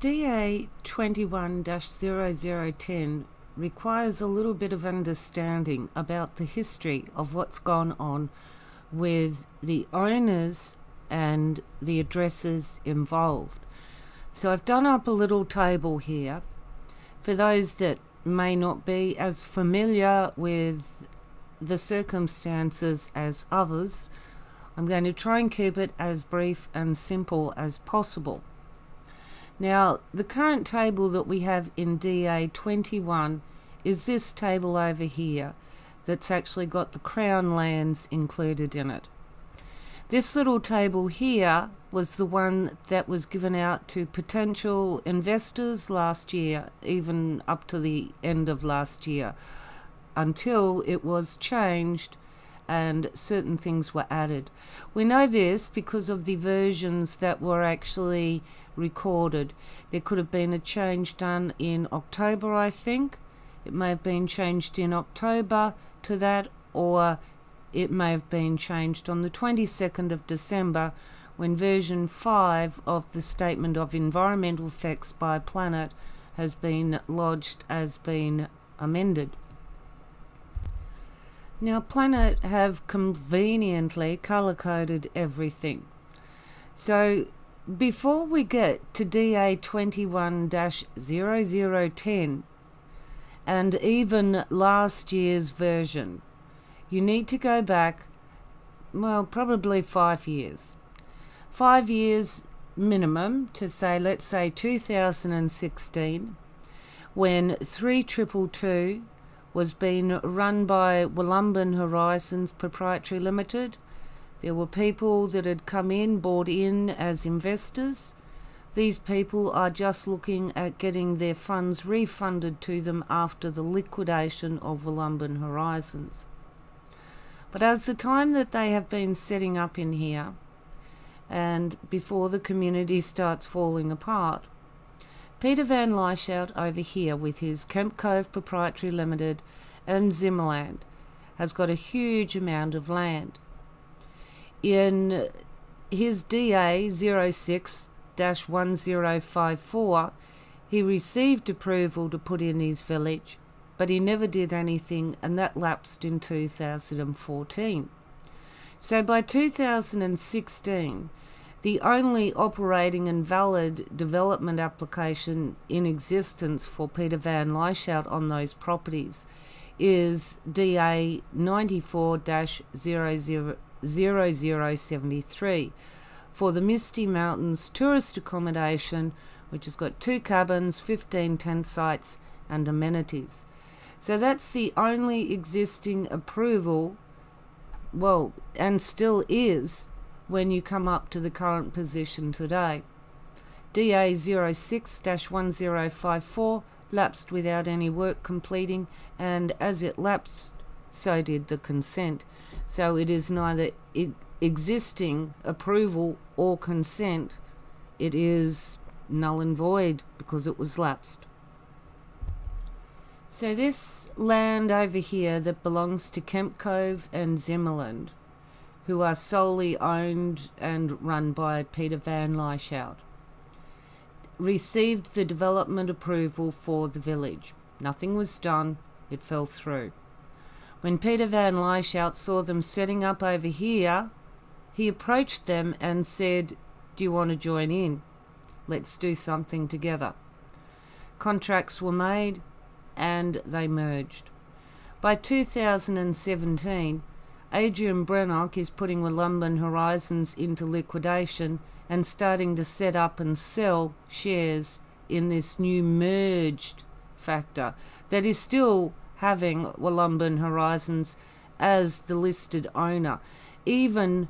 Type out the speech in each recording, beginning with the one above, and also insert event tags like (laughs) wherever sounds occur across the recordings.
DA 21 0010 requires a little bit of understanding about the history of what's gone on with the owners and the addresses involved. So I've done up a little table here for those that may not be as familiar with the circumstances as others. I'm going to try and keep it as brief and simple as possible. Now, the current table that we have in DA 21 is this table over here that's actually got the Crown lands included in it. This little table here was the one that was given out to potential investors last year, even up to the end of last year, until it was changed and certain things were added. We know this because of the versions that were actually recorded. There could have been a change done in October, I think. It may have been changed in October to that, or it may have been changed on the 22nd of December when version 5 of the Statement of Environmental Effects by Planet has been lodged as being amended. Now, Planet have conveniently color coded everything. So, before we get to DA 21 0010 and even last year's version, you need to go back, well, probably five years. Five years minimum to say, let's say 2016, when 3222 was being run by Wollumbin Horizons Proprietary Limited. There were people that had come in, bought in as investors. These people are just looking at getting their funds refunded to them after the liquidation of Wollumbin Horizons. But as the time that they have been setting up in here, and before the community starts falling apart, Peter Van Lieshout over here with his Kemp Cove Proprietary Limited and Zimmerland has got a huge amount of land. In his DA 06 1054, he received approval to put in his village but he never did anything, and that lapsed in 2014. So by 2016, the only operating and valid development application in existence for Peter Van Lieshout on those properties is DA 94 0073 for the Misty Mountains tourist accommodation, which has got two cabins, 15 tent sites, and amenities. So that's the only existing approval, well, and still is when you come up to the current position today. DA 06 1054 lapsed without any work completing, and as it lapsed, so did the consent. So it is neither existing approval or consent, it is null and void because it was lapsed. So this land over here that belongs to Kemp Cove and Zimmerland, who are solely owned and run by Peter Van Lieshout, received the development approval for the village. Nothing was done, it fell through. When Peter Van Lieshout saw them setting up over here, he approached them and said, Do you want to join in? Let's do something together. Contracts were made, and they merged. By 2017, Adrian Brennock is putting Wollumbin Horizons into liquidation and starting to set up and sell shares in this new merged factor that is still having Wollumbin Horizons as the listed owner. Even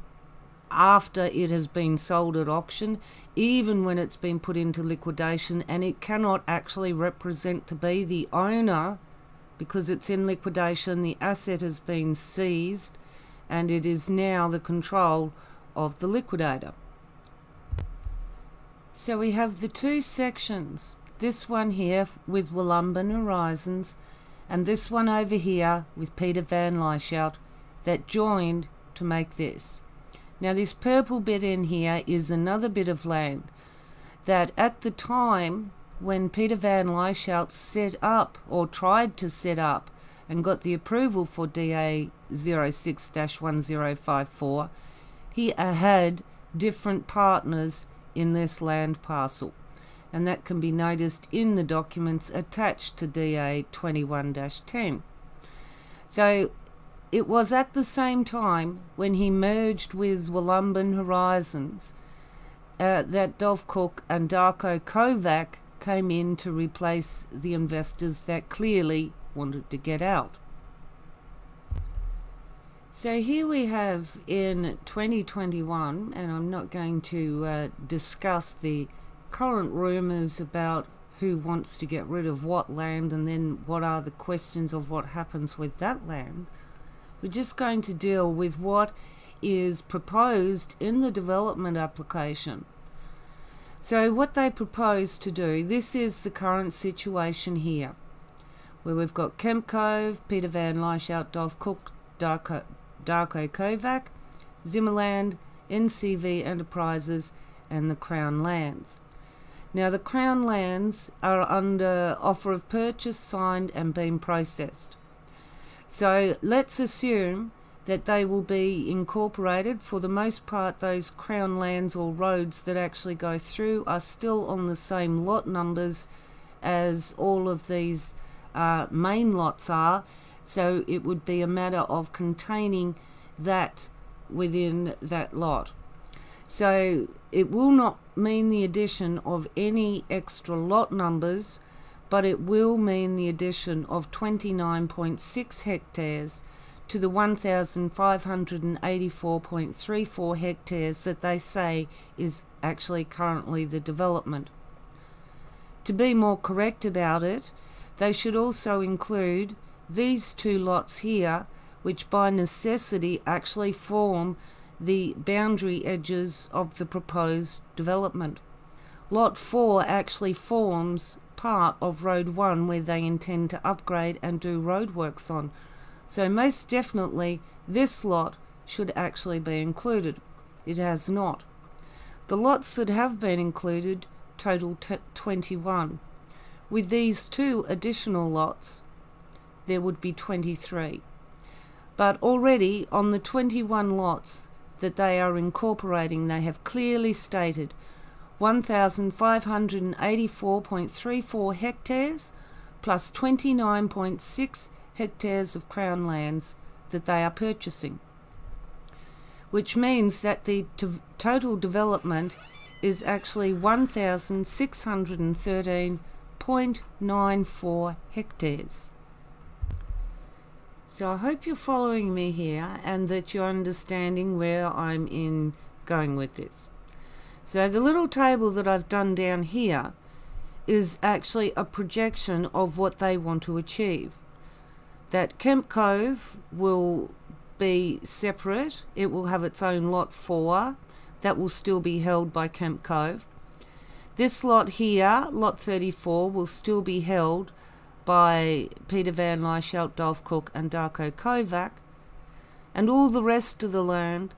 after it has been sold at auction, even when it's been put into liquidation, and it cannot actually represent to be the owner because it's in liquidation, the asset has been seized, and it is now the control of the liquidator. So we have the two sections, this one here with Wollumbin Horizons, and this one over here with Peter Van Lieshout that joined to make this. Now this purple bit in here is another bit of land that at the time when Peter Van Lieshout set up or tried to set up and got the approval for DA 06 1054, he had different partners in this land parcel. And that can be noticed in the documents attached to DA 21 10. So it was at the same time when he merged with Wollumbin Horizons uh, that Dov Cook and Darko Kovac came in to replace the investors that clearly wanted to get out. So here we have in 2021, and I'm not going to uh, discuss the current rumours about who wants to get rid of what land and then what are the questions of what happens with that land. We're just going to deal with what is proposed in the development application. So what they propose to do, this is the current situation here, where we've got Kemp Cove, Peter Van Lieshout, Dov Cook, Darko, Darko Kovac, Zimmerland, NCV Enterprises, and the Crown Lands. Now the Crown Lands are under offer of purchase signed and being processed. So let's assume that they will be incorporated. For the most part, those crown lands or roads that actually go through are still on the same lot numbers as all of these uh, main lots are. So it would be a matter of containing that within that lot. So it will not mean the addition of any extra lot numbers but it will mean the addition of 29.6 hectares to the 1,584.34 hectares that they say is actually currently the development. To be more correct about it, they should also include these two lots here, which by necessity actually form the boundary edges of the proposed development. Lot 4 actually forms part of Road 1 where they intend to upgrade and do roadworks on. So most definitely this lot should actually be included. It has not. The lots that have been included total 21. With these two additional lots, there would be 23. But already on the 21 lots that they are incorporating, they have clearly stated 1,584.34 hectares plus 29.6 hectares of Crown lands that they are purchasing, which means that the total development is actually 1,613.94 hectares. So I hope you're following me here and that you're understanding where I'm in going with this. So the little table that I've done down here is actually a projection of what they want to achieve. That Kemp Cove will be separate. It will have its own lot 4 that will still be held by Kemp Cove. This lot here, lot 34, will still be held by Peter Van Lieshout, Dolph Cook and Darko Kovac. And all the rest of the land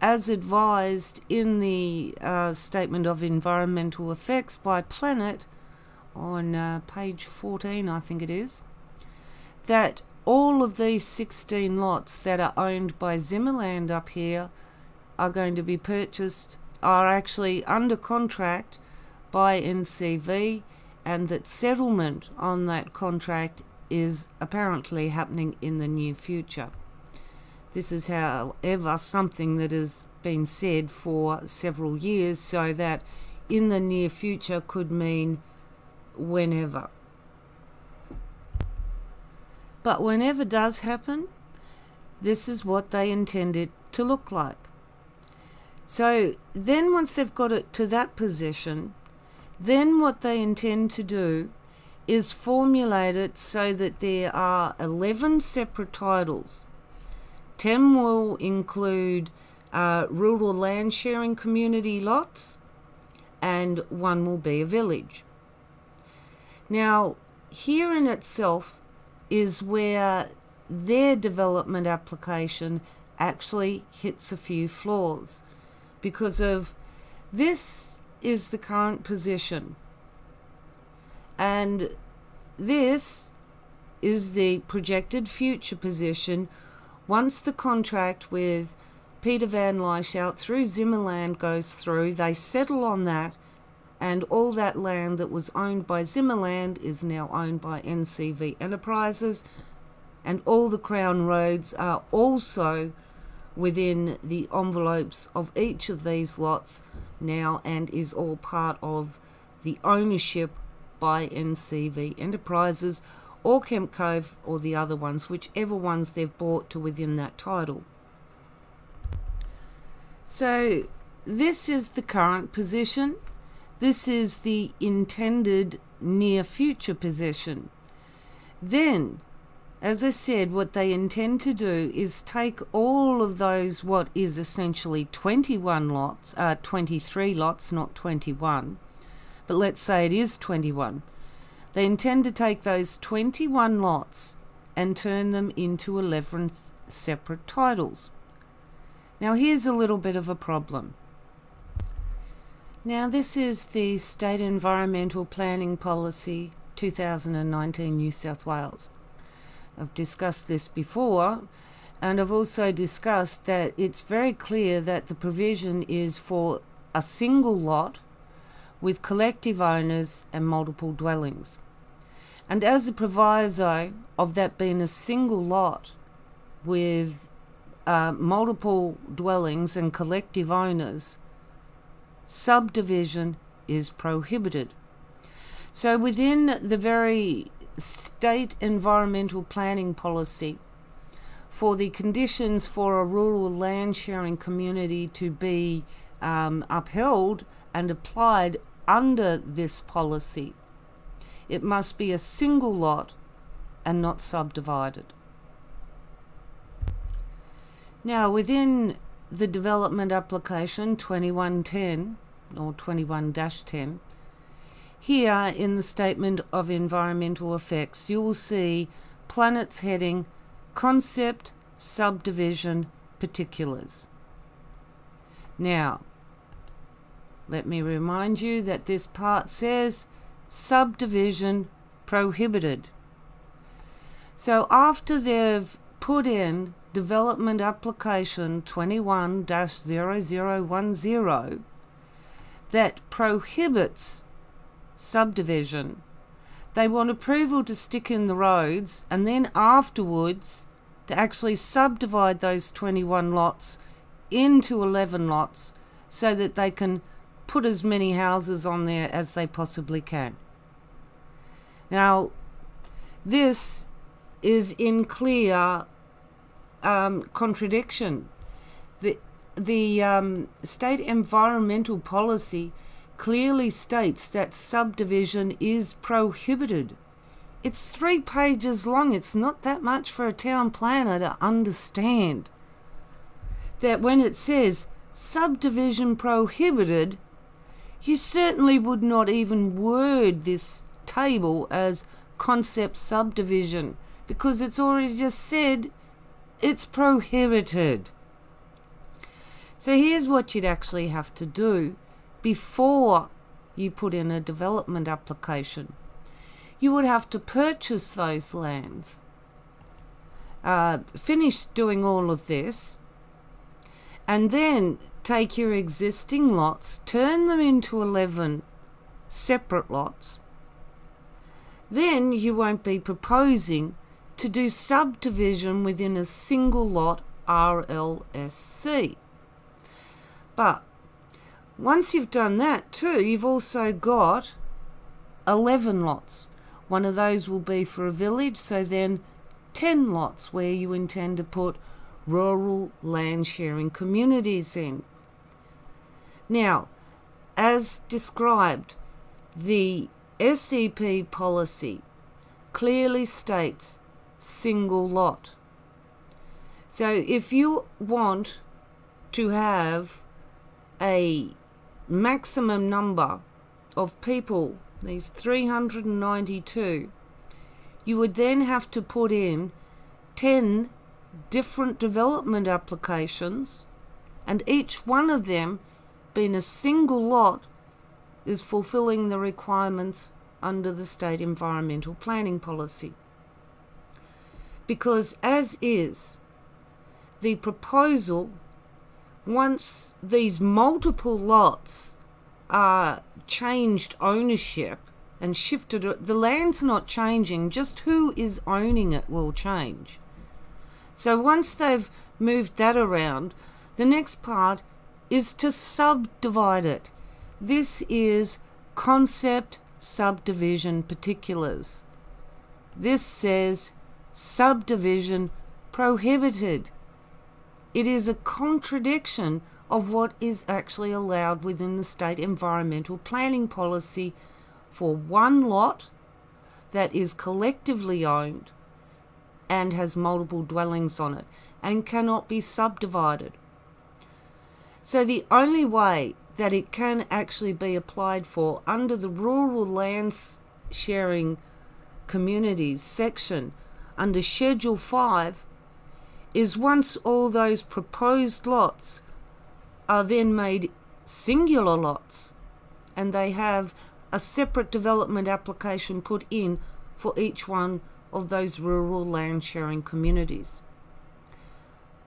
as advised in the uh, Statement of Environmental Effects by Planet on uh, page 14, I think it is, that all of these 16 lots that are owned by Zimmerland up here are going to be purchased, are actually under contract by NCV, and that settlement on that contract is apparently happening in the near future. This is, however, something that has been said for several years, so that in the near future could mean whenever. But whenever does happen, this is what they intend it to look like. So then, once they've got it to that position, then what they intend to do is formulate it so that there are 11 separate titles 10 will include uh, rural land sharing community lots, and one will be a village. Now, here in itself is where their development application actually hits a few flaws because of this is the current position. And this is the projected future position once the contract with Peter Van Lieshout through Zimmerland goes through. They settle on that, and all that land that was owned by Zimmerland is now owned by NCV Enterprises, and all the Crown roads are also within the envelopes of each of these lots now and is all part of the ownership by NCV Enterprises or Kemp Cove or the other ones, whichever ones they've bought to within that title. So this is the current position. This is the intended near future position. Then as I said, what they intend to do is take all of those, what is essentially 21 lots, uh, 23 lots, not 21, but let's say it is 21. They intend to take those 21 lots and turn them into 11 separate titles. Now, here's a little bit of a problem. Now, this is the State Environmental Planning Policy 2019 New South Wales. I've discussed this before, and I've also discussed that it's very clear that the provision is for a single lot with collective owners and multiple dwellings. And as a proviso of that being a single lot with uh, multiple dwellings and collective owners, subdivision is prohibited. So within the very state environmental planning policy for the conditions for a rural land sharing community to be um, upheld and applied under this policy. It must be a single lot and not subdivided. Now, within the development application 2110 or 21 10, here in the statement of environmental effects, you will see Planet's heading concept, subdivision, particulars. Now, let me remind you that this part says subdivision prohibited. So after they've put in development application 21 0010 that prohibits subdivision. They want approval to stick in the roads and then afterwards to actually subdivide those 21 lots into 11 lots so that they can put as many houses on there as they possibly can. Now, this is in clear um, contradiction. The, the um, state environmental policy clearly states that subdivision is prohibited. It's three pages long. It's not that much for a town planner to understand. That when it says subdivision prohibited, you certainly would not even word this table as concept subdivision because it's already just said it's prohibited. So here's what you'd actually have to do before you put in a development application. You would have to purchase those lands, uh, finish doing all of this, and then take your existing lots, turn them into 11 separate lots. Then you won't be proposing to do subdivision within a single lot RLSC. But once you've done that too, you've also got 11 lots. One of those will be for a village, so then 10 lots where you intend to put rural land sharing communities in. Now, as described, the SEPP policy clearly states single lot. So if you want to have a maximum number of people, these 392, you would then have to put in 10 different development applications and each one of them being a single lot is fulfilling the requirements under the state environmental planning policy. Because, as is, the proposal, once these multiple lots are changed ownership and shifted, the land's not changing, just who is owning it will change. So once they've moved that around, the next part is to subdivide it. This is concept subdivision particulars. This says subdivision prohibited. It is a contradiction of what is actually allowed within the state environmental planning policy for one lot that is collectively owned and has multiple dwellings on it and cannot be subdivided. So the only way that it can actually be applied for under the rural lands sharing communities section under Schedule 5 is once all those proposed lots are then made singular lots and they have a separate development application put in for each one of those rural land sharing communities.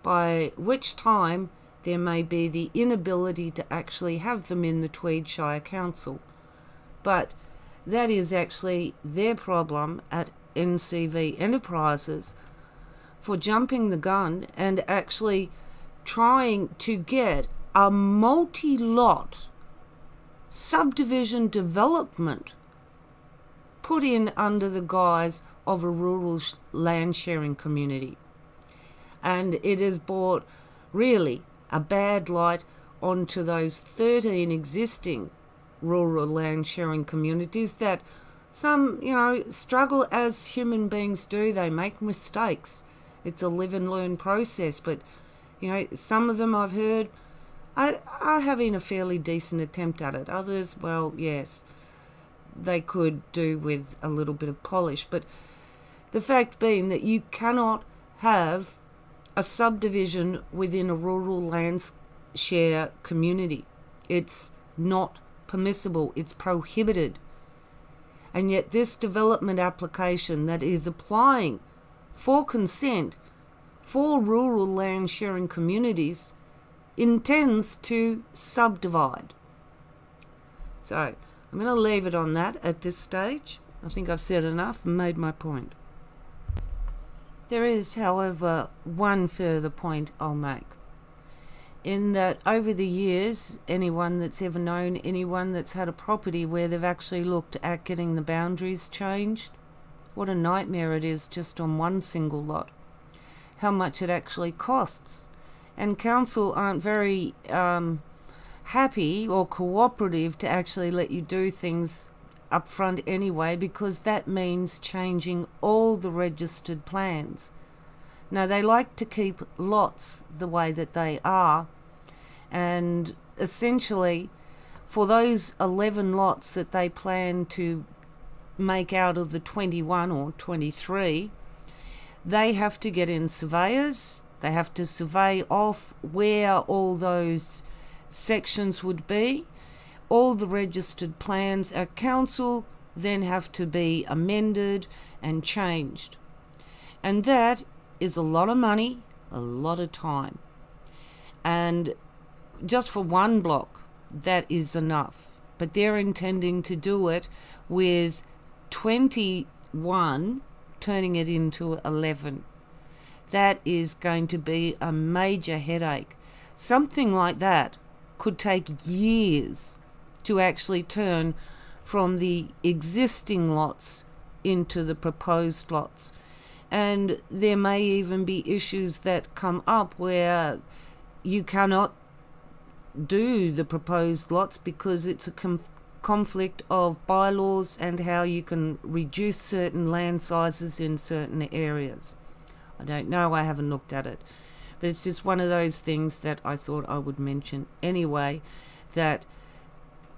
By which time there may be the inability to actually have them in the Tweed Shire Council. But that is actually their problem at NCV Enterprises for jumping the gun and actually trying to get a multi lot subdivision development put in under the guise of a rural land sharing community. And it has brought really a bad light onto those 13 existing rural land sharing communities that some, you know, struggle as human beings do. They make mistakes. It's a live and learn process. But, you know, some of them I've heard are, are having a fairly decent attempt at it. Others, well, yes, they could do with a little bit of polish. But the fact being that you cannot have a subdivision within a rural land share community. It's not permissible, it's prohibited. And yet, this development application that is applying for consent for rural land sharing communities intends to subdivide. So, I'm going to leave it on that at this stage. I think I've said enough and made my point. There is, however, one further point I'll make. In that over the years, anyone that's ever known anyone that's had a property where they've actually looked at getting the boundaries changed, what a nightmare it is just on one single lot. How much it actually costs. And council aren't very um, happy or cooperative to actually let you do things up front anyway because that means changing all the registered plans. Now they like to keep lots the way that they are and essentially for those 11 lots that they plan to make out of the 21 or 23 they have to get in surveyors they have to survey off where all those sections would be all the registered plans at council then have to be amended and changed. And that is a lot of money, a lot of time. And just for one block, that is enough. But they're intending to do it with 21 turning it into 11. That is going to be a major headache. Something like that could take years to actually turn from the existing lots into the proposed lots. And there may even be issues that come up where you cannot do the proposed lots because it's a conflict of bylaws and how you can reduce certain land sizes in certain areas. I don't know, I haven't looked at it. But it's just one of those things that I thought I would mention anyway that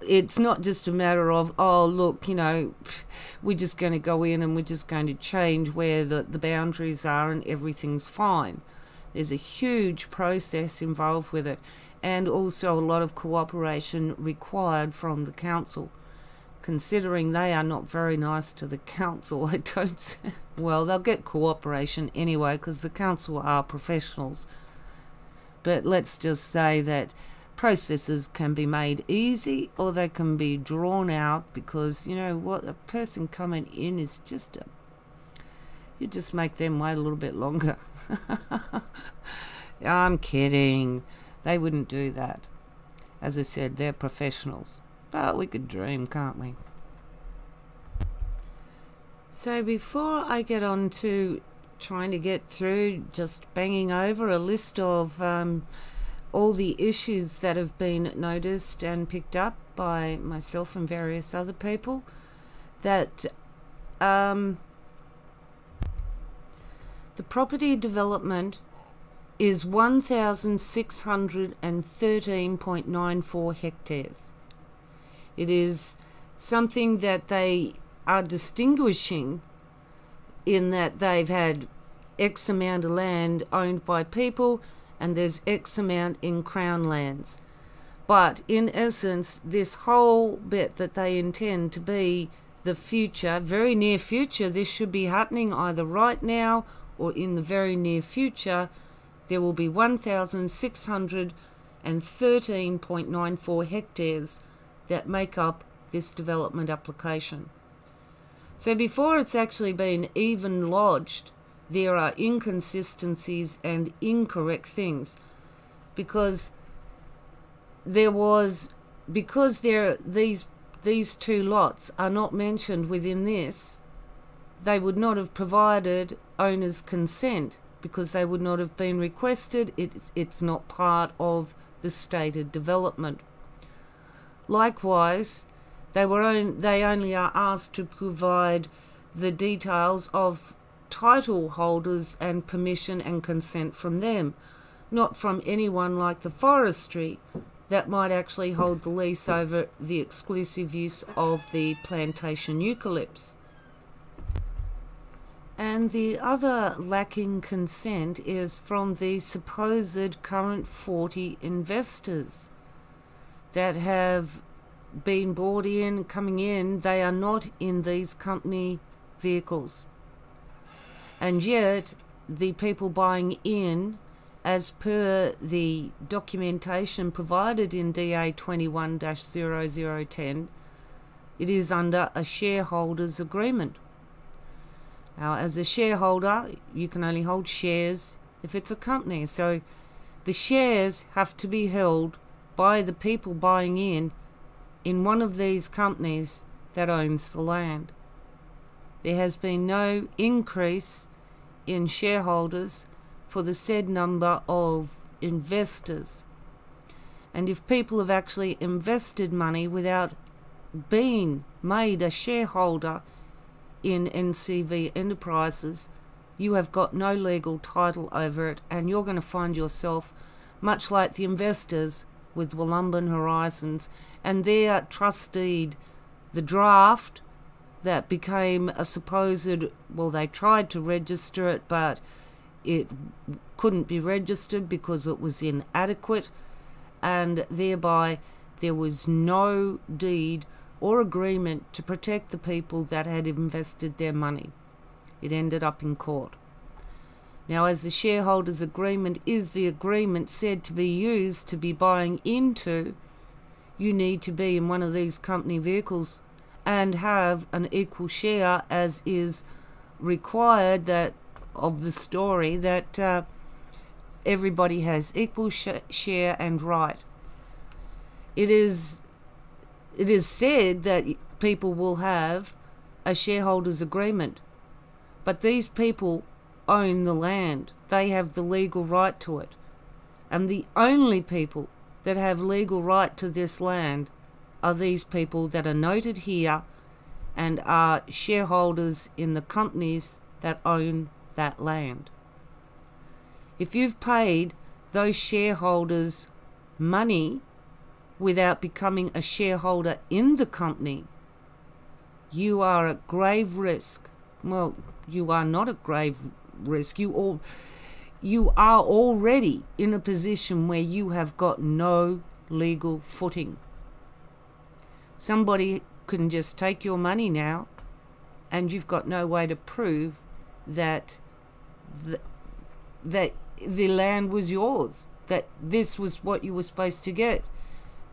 it's not just a matter of oh look you know (laughs) we're just going to go in and we're just going to change where the, the boundaries are and everything's fine there's a huge process involved with it and also a lot of cooperation required from the council considering they are not very nice to the council, (laughs) I don't. well, they'll get cooperation anyway because the council are professionals. But let's just say that processes can be made easy or they can be drawn out because, you know, what a person coming in is just a. You just make them wait a little bit longer. (laughs) I'm kidding. They wouldn't do that. As I said, they're professionals. But we could dream, can't we? So before I get on to trying to get through just banging over a list of um, all the issues that have been noticed and picked up by myself and various other people, that um, the property development is 1,613.94 hectares. It is something that they are distinguishing in that they've had X amount of land owned by people and there's X amount in Crown lands. But in essence, this whole bit that they intend to be the future, very near future, this should be happening either right now or in the very near future, there will be 1,613.94 hectares that make up this development application. So before it's actually been even lodged, there are inconsistencies and incorrect things because there was because there these these two lots are not mentioned within this they would not have provided owner's consent because they would not have been requested. It's, it's not part of the stated development. Likewise, they were on, they only are asked to provide the details of title holders and permission and consent from them, not from anyone like the forestry that might actually hold the lease over the exclusive use of the plantation eucalypts. And the other lacking consent is from the supposed current 40 investors that have been bought in, coming in. They are not in these company vehicles. And yet, the people buying in, as per the documentation provided in DA 21 0010, it is under a shareholders agreement. Now, as a shareholder, you can only hold shares if it's a company. So the shares have to be held by the people buying in in one of these companies that owns the land. There has been no increase in shareholders for the said number of investors. And if people have actually invested money without being made a shareholder in NCV Enterprises, you have got no legal title over it, and you're going to find yourself much like the investors with Wollumbin Horizons and their trustee, the draft that became a supposed, well, they tried to register it, but it couldn't be registered because it was inadequate, and thereby there was no deed or agreement to protect the people that had invested their money. It ended up in court. Now, as the shareholders' agreement is the agreement said to be used to be buying into, you need to be in one of these company vehicles and have an equal share as is required that of the story that uh, everybody has equal sh share and right. It is it is said that people will have a shareholders agreement, but these people own the land. They have the legal right to it. And the only people that have legal right to this land are these people that are noted here and are shareholders in the companies that own that land. If you've paid those shareholders money without becoming a shareholder in the company, you are at grave risk. Well, you are not at grave risk. You all you are already in a position where you have got no legal footing. Somebody can just take your money now and you've got no way to prove that the, that the land was yours, that this was what you were supposed to get.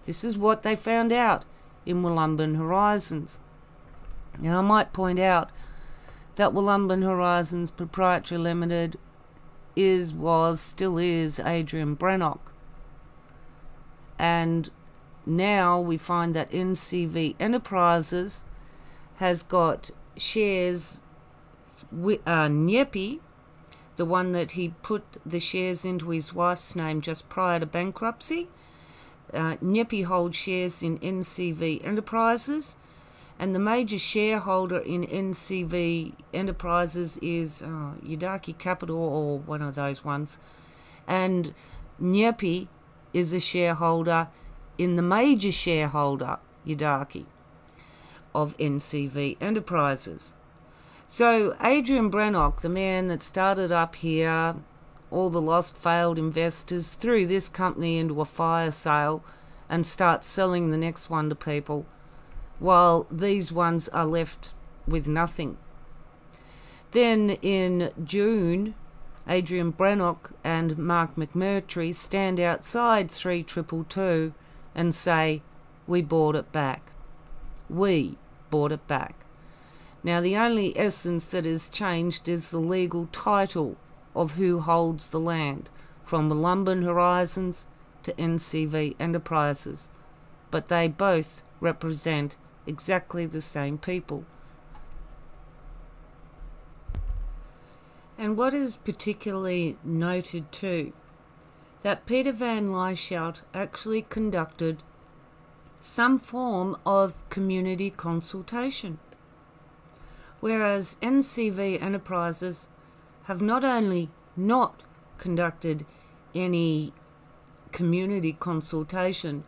This is what they found out in Wollumbin Horizons. Now, I might point out that Wollumbin Horizons Proprietary Limited is, was, still is Adrian Brannock. And now we find that NCV Enterprises has got shares with uh, Nyepi, the one that he put the shares into his wife's name just prior to bankruptcy. Uh, Nyepi holds shares in NCV Enterprises, and the major shareholder in NCV Enterprises is uh, Yudaki Capital or one of those ones. And NEPI is a shareholder in the major shareholder, Yudaki, of NCV Enterprises. So, Adrian Brannock, the man that started up here, all the lost failed investors, threw this company into a fire sale and start selling the next one to people, while these ones are left with nothing. Then in June, Adrian Brannock and Mark McMurtrie stand outside 3222 and say, We bought it back. We bought it back. Now, the only essence that has changed is the legal title of who holds the land, from Wollumbin Horizons to NCV Enterprises, but they both represent exactly the same people. And what is particularly noted too, that Peter Van Lieshout actually conducted some form of community consultation, whereas NCV Enterprises have not only not conducted any community consultation,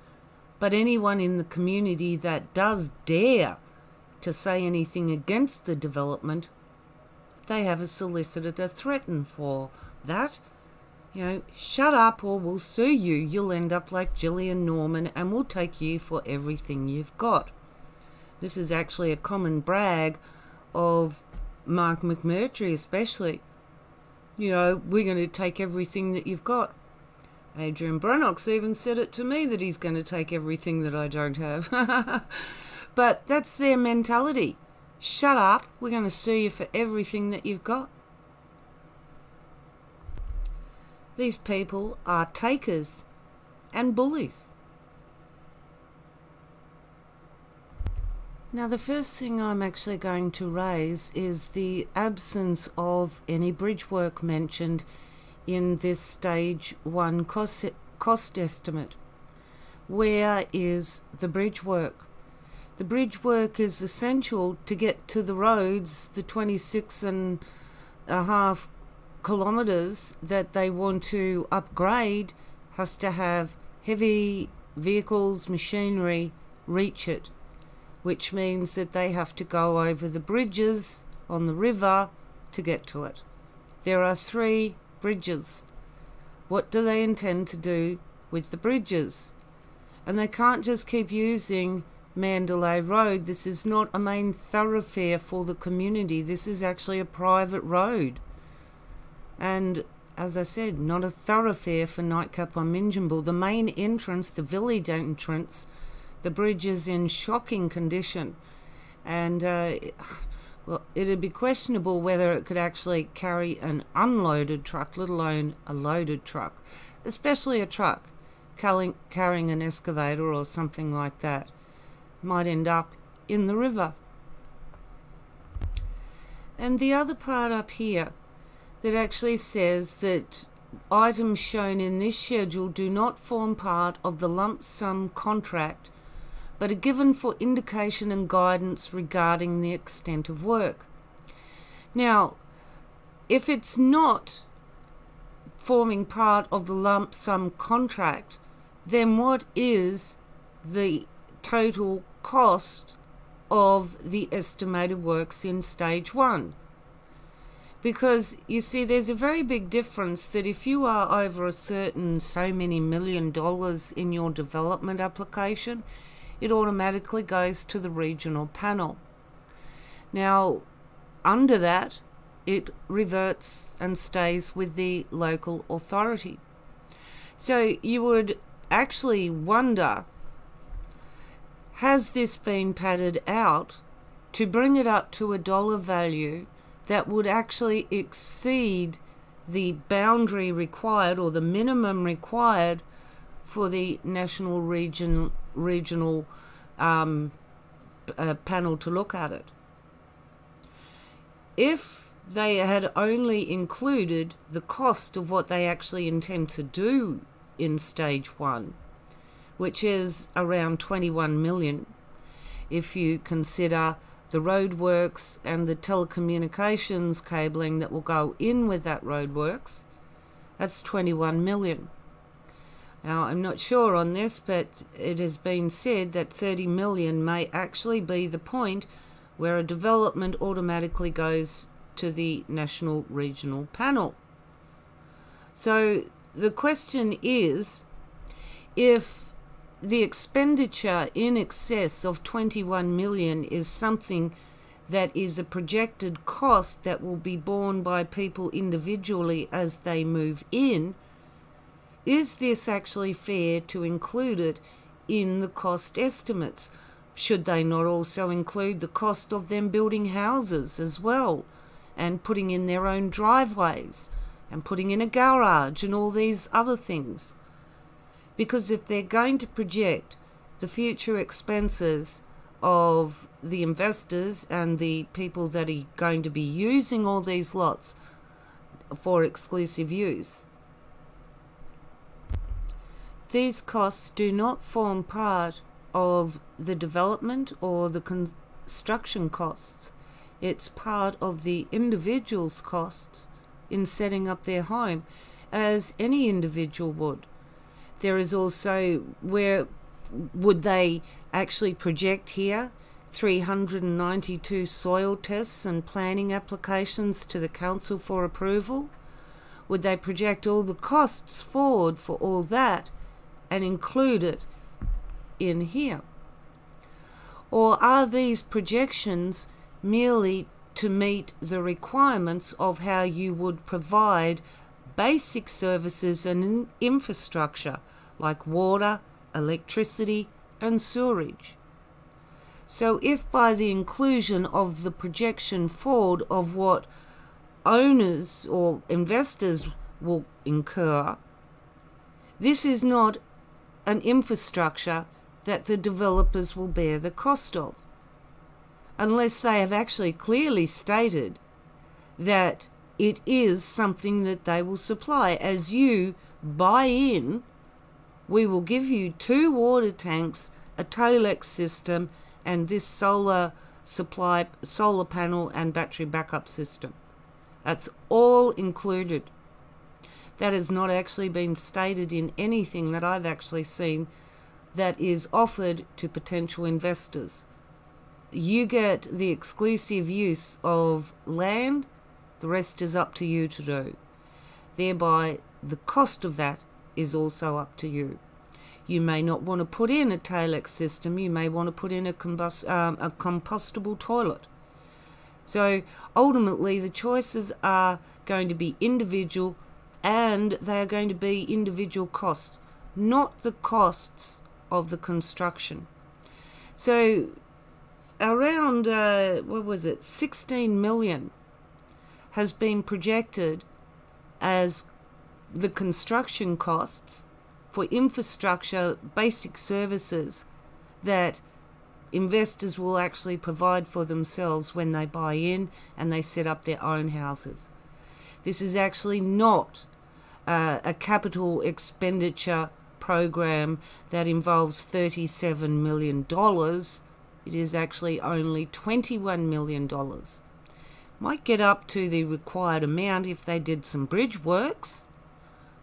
but anyone in the community that does dare to say anything against the development they have a solicitor to threaten for that. You know, shut up or we'll sue you. You'll end up like Gillian Norman and we'll take you for everything you've got. This is actually a common brag of Mark McMurtrie, especially. You know, we're going to take everything that you've got. Adrian Brannock's even said it to me that he's going to take everything that I don't have. (laughs) but that's their mentality. Shut up, we're going to sue you for everything that you've got. These people are takers and bullies. Now, the first thing I'm actually going to raise is the absence of any bridge work mentioned in this stage one cost, cost estimate. Where is the bridge work? The bridge work is essential to get to the roads, the 26 and a half kilometres that they want to upgrade has to have heavy vehicles, machinery reach it, which means that they have to go over the bridges on the river to get to it. There are three bridges. What do they intend to do with the bridges? And they can't just keep using Mandalay Road. This is not a main thoroughfare for the community. This is actually a private road. And as I said, not a thoroughfare for Nightcap on Minjimble. The main entrance, the village entrance, the bridge is in shocking condition. And, uh, well, it'd be questionable whether it could actually carry an unloaded truck, let alone a loaded truck, especially a truck carrying an excavator or something like that might end up in the river. And the other part up here that actually says that items shown in this schedule do not form part of the lump sum contract but are given for indication and guidance regarding the extent of work. Now, if it's not forming part of the lump sum contract, then what is the total cost of the estimated works in stage one. Because you see, there's a very big difference that if you are over a certain so many million dollars in your development application, it automatically goes to the regional panel. Now, under that, it reverts and stays with the local authority. So you would actually wonder has this been padded out to bring it up to a dollar value that would actually exceed the boundary required or the minimum required for the national region regional um, uh, panel to look at it. If they had only included the cost of what they actually intend to do in stage one, which is around 21 million, if you consider the roadworks and the telecommunications cabling that will go in with that roadworks, that's 21 million. Now, I'm not sure on this, but it has been said that 30 million may actually be the point where a development automatically goes to the national regional panel. So the question is if the expenditure in excess of 21 million is something that is a projected cost that will be borne by people individually as they move in is this actually fair to include it in the cost estimates? Should they not also include the cost of them building houses as well and putting in their own driveways and putting in a garage and all these other things? Because if they're going to project the future expenses of the investors and the people that are going to be using all these lots for exclusive use, these costs do not form part of the development or the construction costs. It's part of the individual's costs in setting up their home, as any individual would. There is also where would they actually project here 392 soil tests and planning applications to the council for approval? Would they project all the costs forward for all that and include it in here? Or are these projections merely to meet the requirements of how you would provide basic services and infrastructure like water, electricity, and sewerage? So, if by the inclusion of the projection forward of what owners or investors will incur, this is not an infrastructure that the developers will bear the cost of, unless they have actually clearly stated that it is something that they will supply. As you buy in, we will give you two water tanks, a Tolex system, and this solar supply, solar panel, and battery backup system. That's all included. That has not actually been stated in anything that I've actually seen that is offered to potential investors. You get the exclusive use of land, the rest is up to you to do. Thereby, the cost of that is also up to you. You may not want to put in a Tolex system, you may want to put in a, combust, um, a compostable toilet. So ultimately, the choices are going to be individual and they are going to be individual costs, not the costs of the construction. So, around, uh, what was it, 16 million has been projected as the construction costs for infrastructure, basic services that investors will actually provide for themselves when they buy in and they set up their own houses. This is actually not uh, a capital expenditure program that involves $37 million, it is actually only $21 million. Might get up to the required amount if they did some bridge works,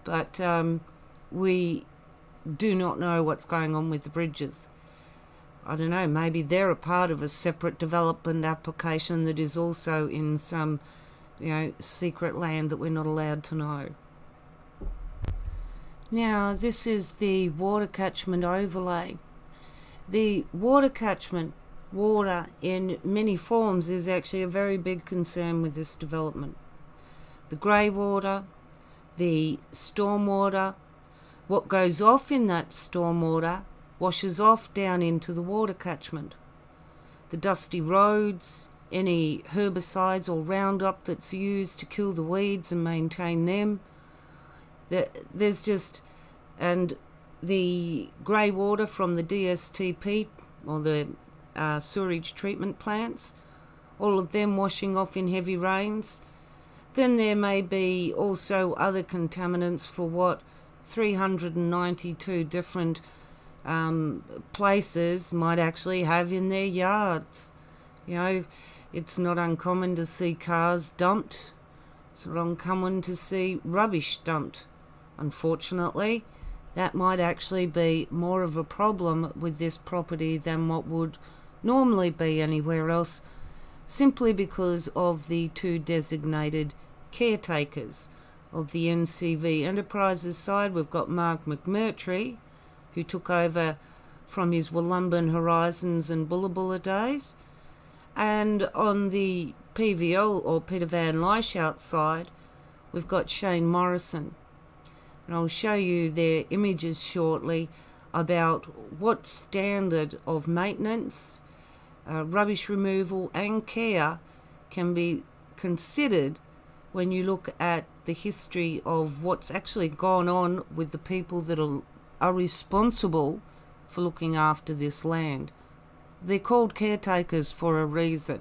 but um, we do not know what's going on with the bridges. I don't know, maybe they're a part of a separate development application that is also in some, you know, secret land that we're not allowed to know. Now, this is the water catchment overlay. The water catchment, water in many forms, is actually a very big concern with this development. The grey water, the stormwater, what goes off in that stormwater washes off down into the water catchment. The dusty roads, any herbicides or Roundup that's used to kill the weeds and maintain them. There's just, and the grey water from the DSTP or the uh, sewage treatment plants, all of them washing off in heavy rains. Then there may be also other contaminants for what 392 different um, places might actually have in their yards. You know, it's not uncommon to see cars dumped. It's not uncommon to see rubbish dumped. Unfortunately, that might actually be more of a problem with this property than what would normally be anywhere else, simply because of the two designated caretakers of the NCV Enterprises side. We've got Mark McMurtrie, who took over from his Wollumbin Horizons and Bulla days. And on the PVL or Peter Van Lieshout side, we've got Shane Morrison. And I'll show you their images shortly about what standard of maintenance, uh, rubbish removal, and care can be considered when you look at the history of what's actually gone on with the people that are, are responsible for looking after this land. They're called caretakers for a reason.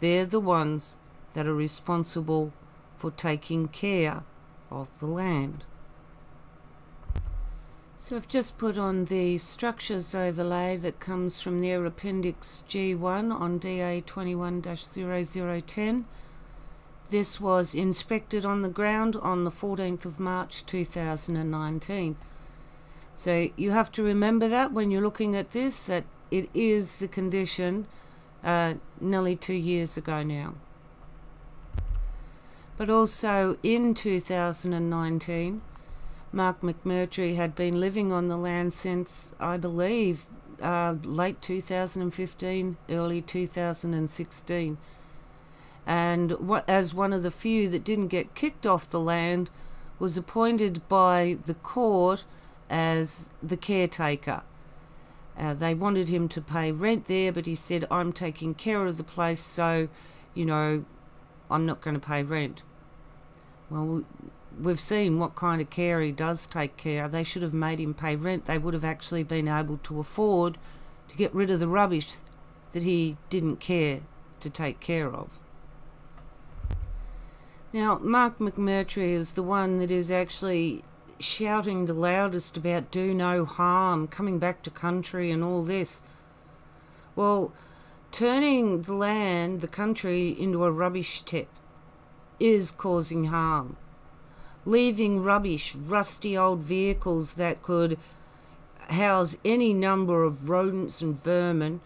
They're the ones that are responsible for taking care of the land. So I've just put on the structures overlay that comes from their Appendix G1 on DA 21-0010 this was inspected on the ground on the 14th of March 2019. So you have to remember that when you're looking at this, that it is the condition uh, nearly two years ago now. But also in 2019, Mark McMurtrie had been living on the land since, I believe, uh, late 2015, early 2016 and as one of the few that didn't get kicked off the land, was appointed by the court as the caretaker. Uh, they wanted him to pay rent there, but he said, I'm taking care of the place, so, you know, I'm not going to pay rent. Well, we've seen what kind of care he does take care. They should have made him pay rent. They would have actually been able to afford to get rid of the rubbish that he didn't care to take care of. Now, Mark McMurtrie is the one that is actually shouting the loudest about do no harm, coming back to country, and all this. Well, turning the land, the country, into a rubbish tip is causing harm. Leaving rubbish, rusty old vehicles that could house any number of rodents and vermin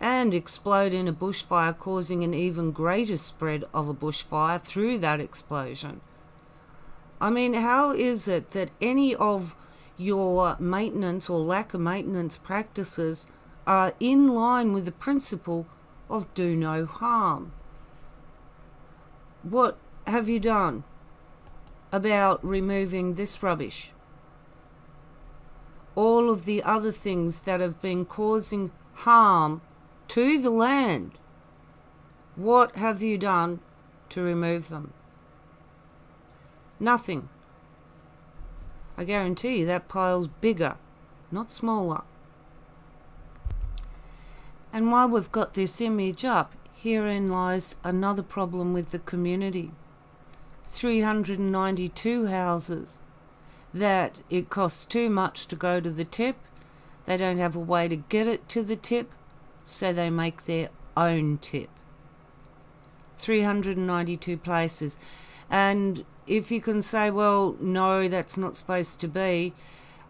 and explode in a bushfire, causing an even greater spread of a bushfire through that explosion. I mean, how is it that any of your maintenance or lack of maintenance practices are in line with the principle of do no harm? What have you done about removing this rubbish? All of the other things that have been causing harm to the land. What have you done to remove them? Nothing. I guarantee you that pile's bigger, not smaller. And while we've got this image up, herein lies another problem with the community. 392 houses that it costs too much to go to the tip. They don't have a way to get it to the tip so they make their own tip. 392 places. And if you can say, well, no, that's not supposed to be,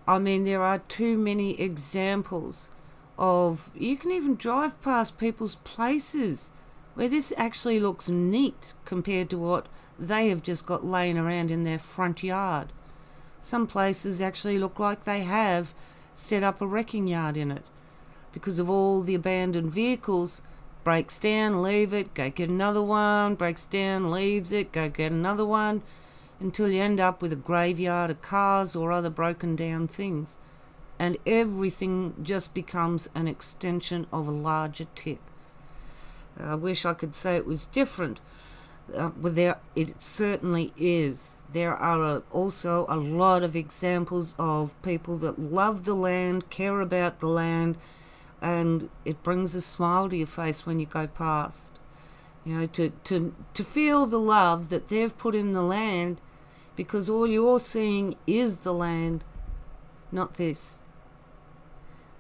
I mean, there are too many examples of, you can even drive past people's places where this actually looks neat compared to what they have just got laying around in their front yard. Some places actually look like they have set up a wrecking yard in it. because of all the abandoned vehicles breaks down, leave it, go get another one, breaks down, leaves it, go get another one, until you end up with a graveyard of cars or other broken down things. And everything just becomes an extension of a larger tip. I wish I could say it was different. Uh, but there, it certainly is. There are also a lot of examples of people that love the land, care about the land, and it brings a smile to your face when you go past. You know, to, to, to feel the love that they've put in the land because all you're seeing is the land, not this.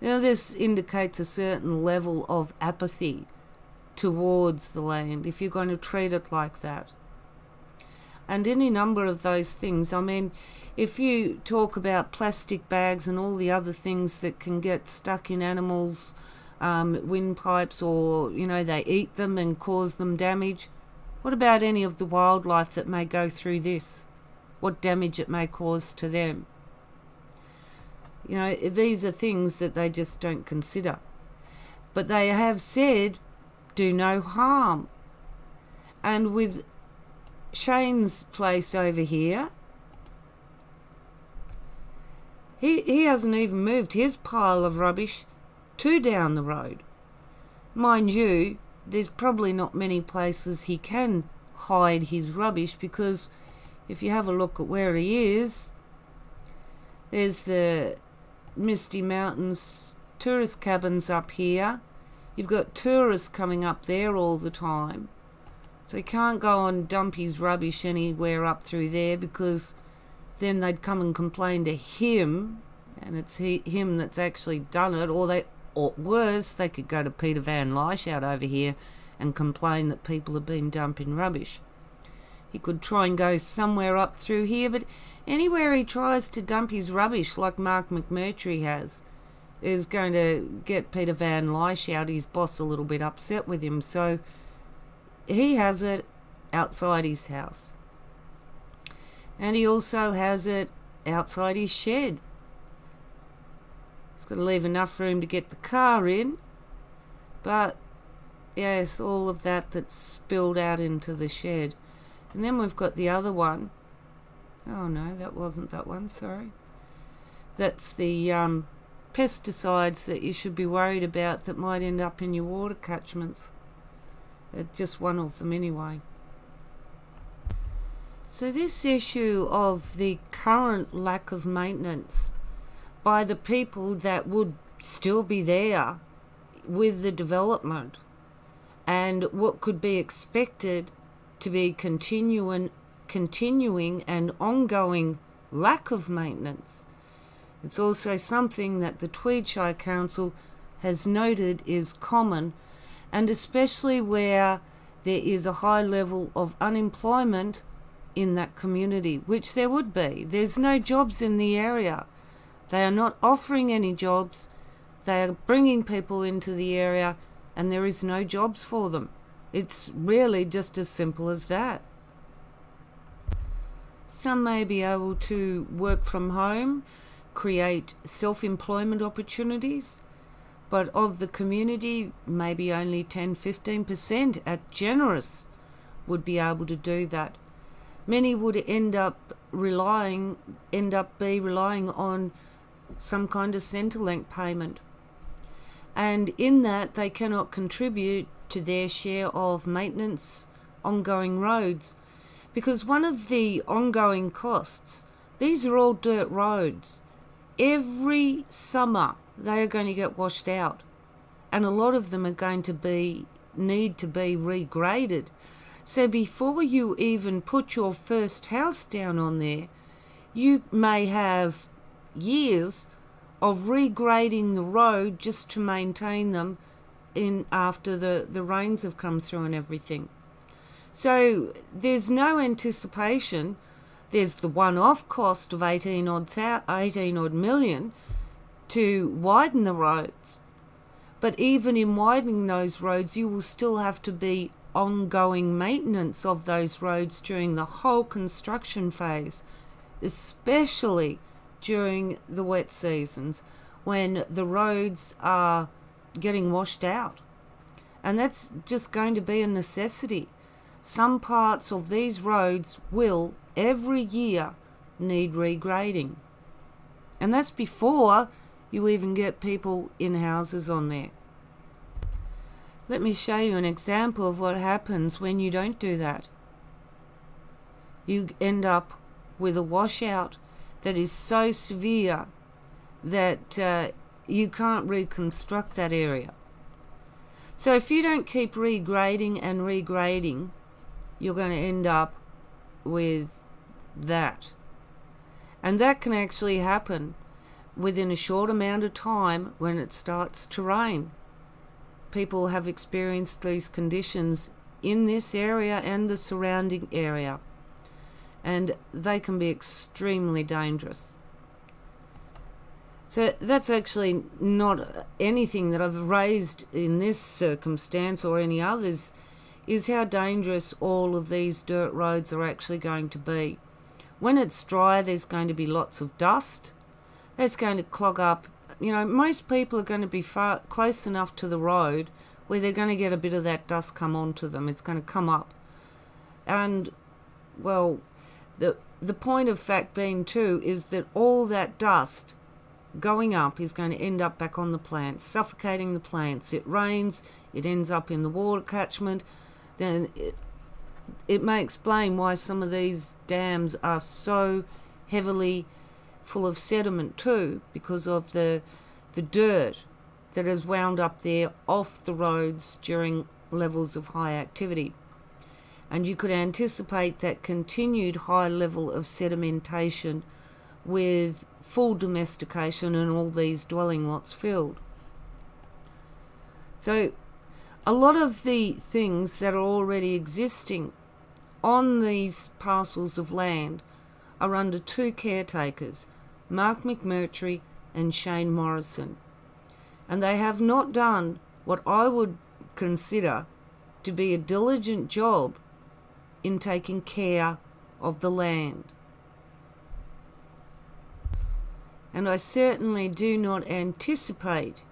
Now, this indicates a certain level of apathy towards the land if you're going to treat it like that. And any number of those things. I mean, if you talk about plastic bags and all the other things that can get stuck in animals' um, windpipes or, you know, they eat them and cause them damage, what about any of the wildlife that may go through this? What damage it may cause to them? You know, these are things that they just don't consider. But they have said do no harm. And with Shane's place over here, he, he hasn't even moved his pile of rubbish to down the road. Mind you, there's probably not many places he can hide his rubbish because if you have a look at where he is, there's the Misty Mountains tourist cabins up here. You've got tourists coming up there all the time. So he can't go and dump his rubbish anywhere up through there because then they'd come and complain to him and it's he, him that's actually done it or they or worse they could go to Peter Van out over here and complain that people have been dumping rubbish. He could try and go somewhere up through here, but anywhere he tries to dump his rubbish like Mark McMurtrie has, is going to get Peter Van Lieshout, his boss, a little bit upset with him. So he has it outside his house. And he also has it outside his shed. He's got to leave enough room to get the car in. But, yes, all of that that's spilled out into the shed. And then we've got the other one. Oh, no, that wasn't that one, sorry. That's the um, pesticides that you should be worried about that might end up in your water catchments. It's just one of them anyway. So this issue of the current lack of maintenance by the people that would still be there with the development and what could be expected to be continuing continuing and ongoing lack of maintenance it's also something that the Tweedshire Council has noted is common, and especially where there is a high level of unemployment in that community, which there would be. There's no jobs in the area. They are not offering any jobs. They are bringing people into the area, and there is no jobs for them. It's really just as simple as that. Some may be able to work from home create self employment opportunities, but of the community, maybe only 10 15% at generous would be able to do that. Many would end up relying, end up be relying on some kind of Centrelink payment. And in that, they cannot contribute to their share of maintenance ongoing roads because one of the ongoing costs, these are all dirt roads every summer they are going to get washed out. And a lot of them are going to be need to be regraded. So before you even put your first house down on there you may have years of regrading the road just to maintain them in after the, the rains have come through and everything. So there's no anticipation there's the one-off cost of 18 odd, 18 odd million to widen the roads. But even in widening those roads, you will still have to be ongoing maintenance of those roads during the whole construction phase, especially during the wet seasons when the roads are getting washed out. And that's just going to be a necessity. Some parts of these roads will, every year, need regrading. And that's before you even get people in houses on there. Let me show you an example of what happens when you don't do that. You end up with a washout that is so severe that uh, you can't reconstruct that area. So if you don't keep regrading and regrading, you're going to end up with that. And that can actually happen within a short amount of time when it starts to rain. People have experienced these conditions in this area and the surrounding area, and they can be extremely dangerous. So that's actually not anything that I've raised in this circumstance or any others, is how dangerous all of these dirt roads are actually going to be. When it's dry, there's going to be lots of dust. That's going to clog up. You know, most people are going to be far close enough to the road where they're going to get a bit of that dust come onto them. It's going to come up. And, well, the, the point of fact being, too, is that all that dust going up is going to end up back on the plants, suffocating the plants. It rains, it ends up in the water catchment, then it, it may explain why some of these dams are so heavily full of sediment too, because of the the dirt that is wound up there off the roads during levels of high activity. And you could anticipate that continued high level of sedimentation with full domestication and all these dwelling lots filled. So a lot of the things that are already existing on these parcels of land are under two caretakers, Mark McMurtrie and Shane Morrison. And they have not done what I would consider to be a diligent job in taking care of the land. And I certainly do not anticipate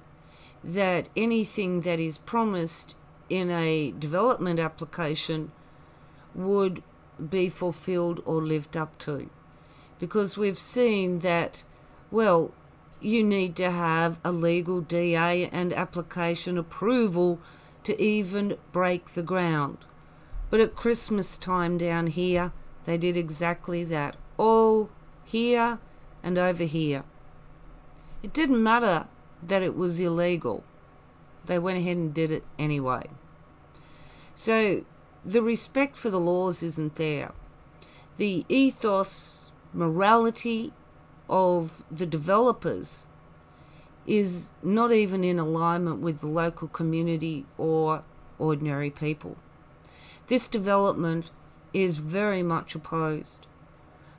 that anything that is promised in a development application would be fulfilled or lived up to. Because we've seen that, well, you need to have a legal DA and application approval to even break the ground. But at Christmas time down here, they did exactly that. All here and over here. It didn't matter that it was illegal. They went ahead and did it anyway. So the respect for the laws isn't there. The ethos, morality of the developers is not even in alignment with the local community or ordinary people. This development is very much opposed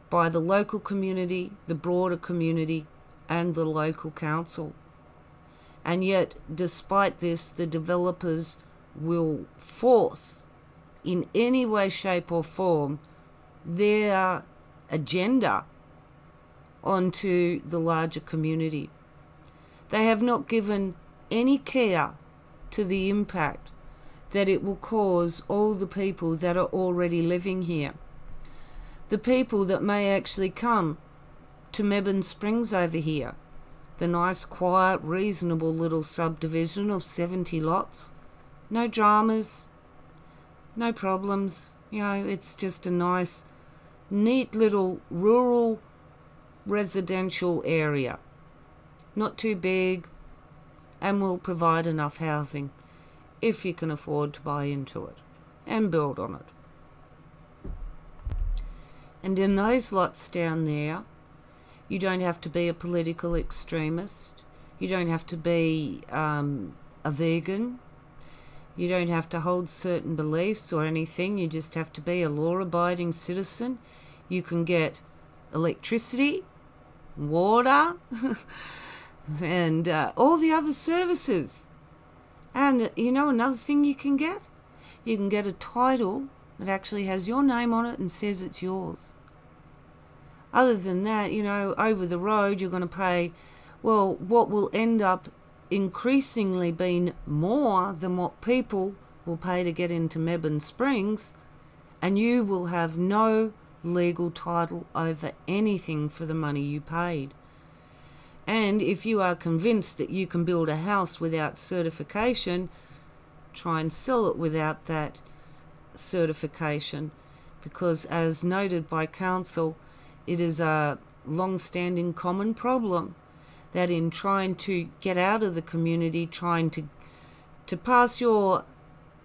by the local community, the broader community, and the local council. And yet, despite this, the developers will force in any way, shape, or form their agenda onto the larger community. They have not given any care to the impact that it will cause all the people that are already living here. The people that may actually come to Mebbin Springs over here, the nice, quiet, reasonable little subdivision of 70 lots. No dramas, no problems. You know, it's just a nice, neat little rural residential area. Not too big and will provide enough housing if you can afford to buy into it and build on it. And in those lots down there, you don't have to be a political extremist. You don't have to be um, a vegan. You don't have to hold certain beliefs or anything. You just have to be a law abiding citizen. You can get electricity, water, (laughs) and uh, all the other services. And you know another thing you can get? You can get a title that actually has your name on it and says it's yours. Other than that, you know, over the road you're going to pay, well, what will end up increasingly being more than what people will pay to get into Mebbin Springs, and you will have no legal title over anything for the money you paid. And if you are convinced that you can build a house without certification, try and sell it without that certification because, as noted by council, it is a long standing common problem that in trying to get out of the community, trying to, to pass your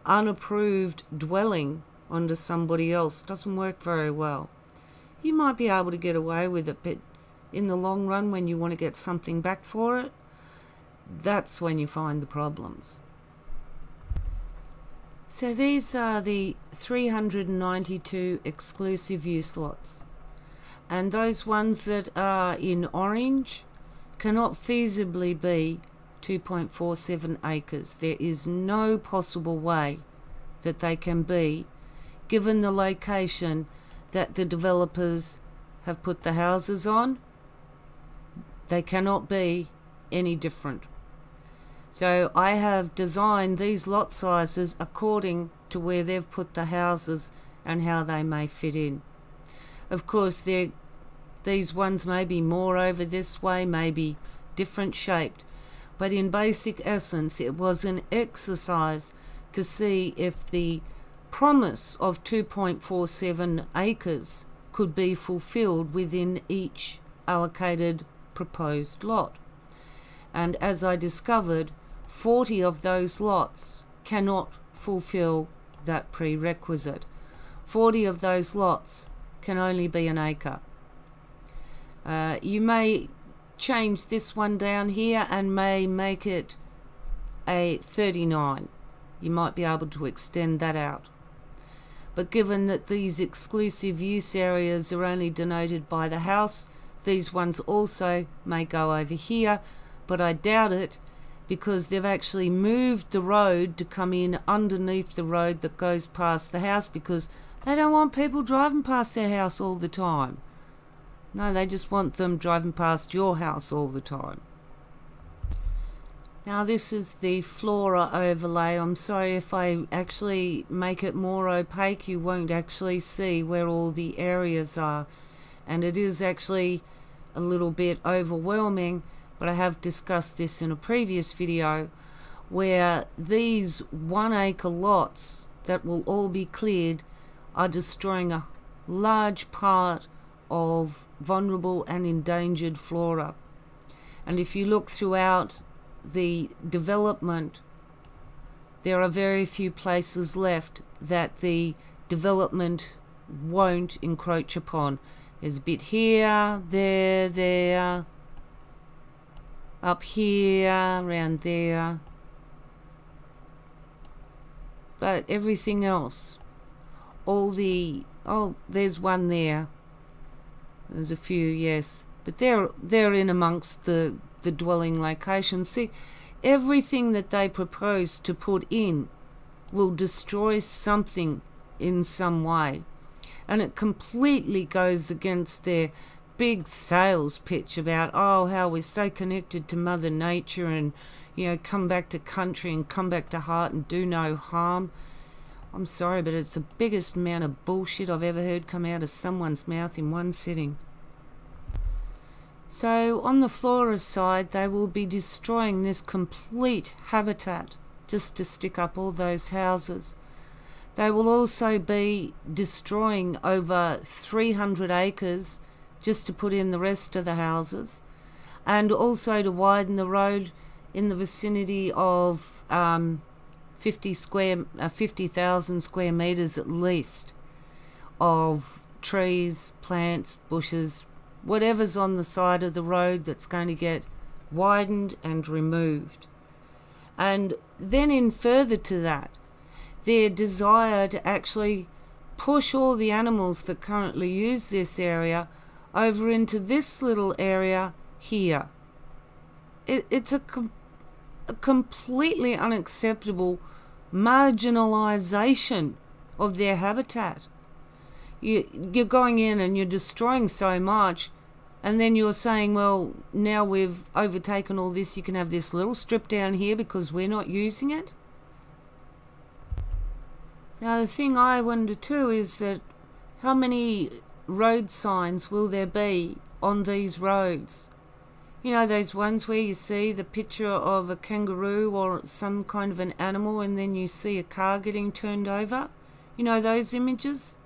unapproved dwelling onto somebody else doesn't work very well. You might be able to get away with it, but in the long run, when you want to get something back for it, that's when you find the problems. So these are the 392 exclusive use lots. And those ones that are in orange cannot feasibly be 2.47 acres. There is no possible way that they can be, given the location that the developers have put the houses on. They cannot be any different. So I have designed these lot sizes according to where they've put the houses and how they may fit in. Of course, these ones may be more over this way, maybe different shaped, but in basic essence, it was an exercise to see if the promise of 2.47 acres could be fulfilled within each allocated proposed lot. And as I discovered, 40 of those lots cannot fulfill that prerequisite. 40 of those lots can only be an acre. Uh, you may change this one down here and may make it a 39. You might be able to extend that out. But given that these exclusive use areas are only denoted by the house, these ones also may go over here, but I doubt it because they've actually moved the road to come in underneath the road that goes past the house because they don't want people driving past their house all the time. No, they just want them driving past your house all the time. Now this is the flora overlay. I'm sorry if I actually make it more opaque, you won't actually see where all the areas are. And it is actually a little bit overwhelming but I have discussed this in a previous video, where these one acre lots that will all be cleared are destroying a large part of vulnerable and endangered flora. And if you look throughout the development, there are very few places left that the development won't encroach upon. There's a bit here, there, there, up here, around there. But everything else, all the, oh, there's one there. There's a few, yes. But they're, they're in amongst the, the dwelling locations. See, everything that they propose to put in will destroy something in some way. And it completely goes against their big sales pitch about oh how we're so connected to mother nature and you know come back to country and come back to heart and do no harm i'm sorry but it's the biggest amount of bullshit i've ever heard come out of someone's mouth in one sitting. So on the flora side they will be destroying this complete habitat just to stick up all those houses. They will also be destroying over 300 acres just to put in the rest of the houses and also to widen the road in the vicinity of um, 50 square uh, 50,000 square meters at least of trees, plants, bushes, whatever's on the side of the road that's going to get widened and removed. And then in further to that, their desire to actually push all the animals that currently use this area over into this little area here. It, it's a, com a completely unacceptable marginalization of their habitat. You, you're going in and you're destroying so much, And then you're saying, well, now we've overtaken all this, you can have this little strip down here because we're not using it. Now, the thing I wonder too is that how many road signs will there be on these roads? You know, those ones where you see the picture of a kangaroo or some kind of an animal and then you see a car getting turned over? You know, those images?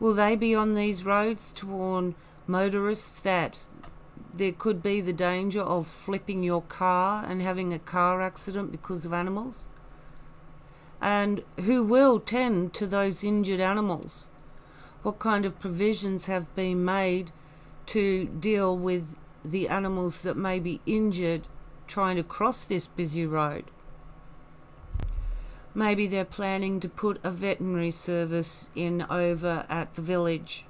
Will they be on these roads to warn motorists that there could be the danger of flipping your car and having a car accident because of animals? And who will tend to those injured animals? What kind of provisions have been made to deal with the animals that may be injured trying to cross this busy road. Maybe they're planning to put a veterinary service in over at the village.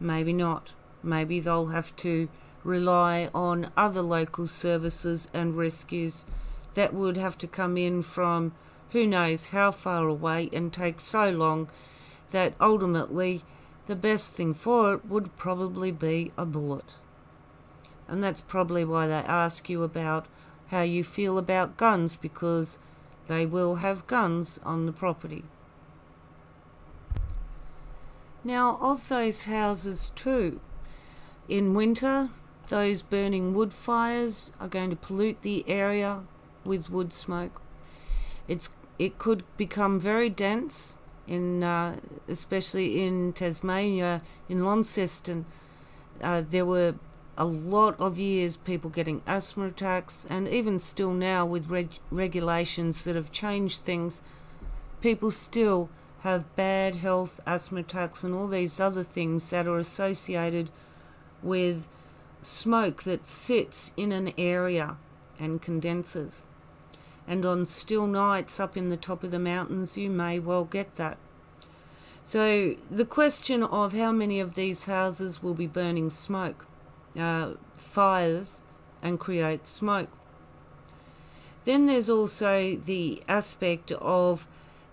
Maybe not. Maybe they'll have to rely on other local services and rescues that would have to come in from who knows how far away and take so long that ultimately the best thing for it would probably be a bullet and that's probably why they ask you about how you feel about guns because they will have guns on the property. Now, of those houses, too, in winter, those burning wood fires are going to pollute the area with wood smoke. It's it could become very dense in uh, especially in Tasmania in Launceston. Uh, there were a lot of years people getting asthma attacks, and even still now with reg- regulations that have changed things, people still have bad health, asthma attacks, and all these other things that are associated with smoke that sits in an area and condenses. And on still nights up in the top of the mountains, you may well get that. So, the question of how many of these houses will be burning smoke uh, fires and create smoke. Then there's also the aspect of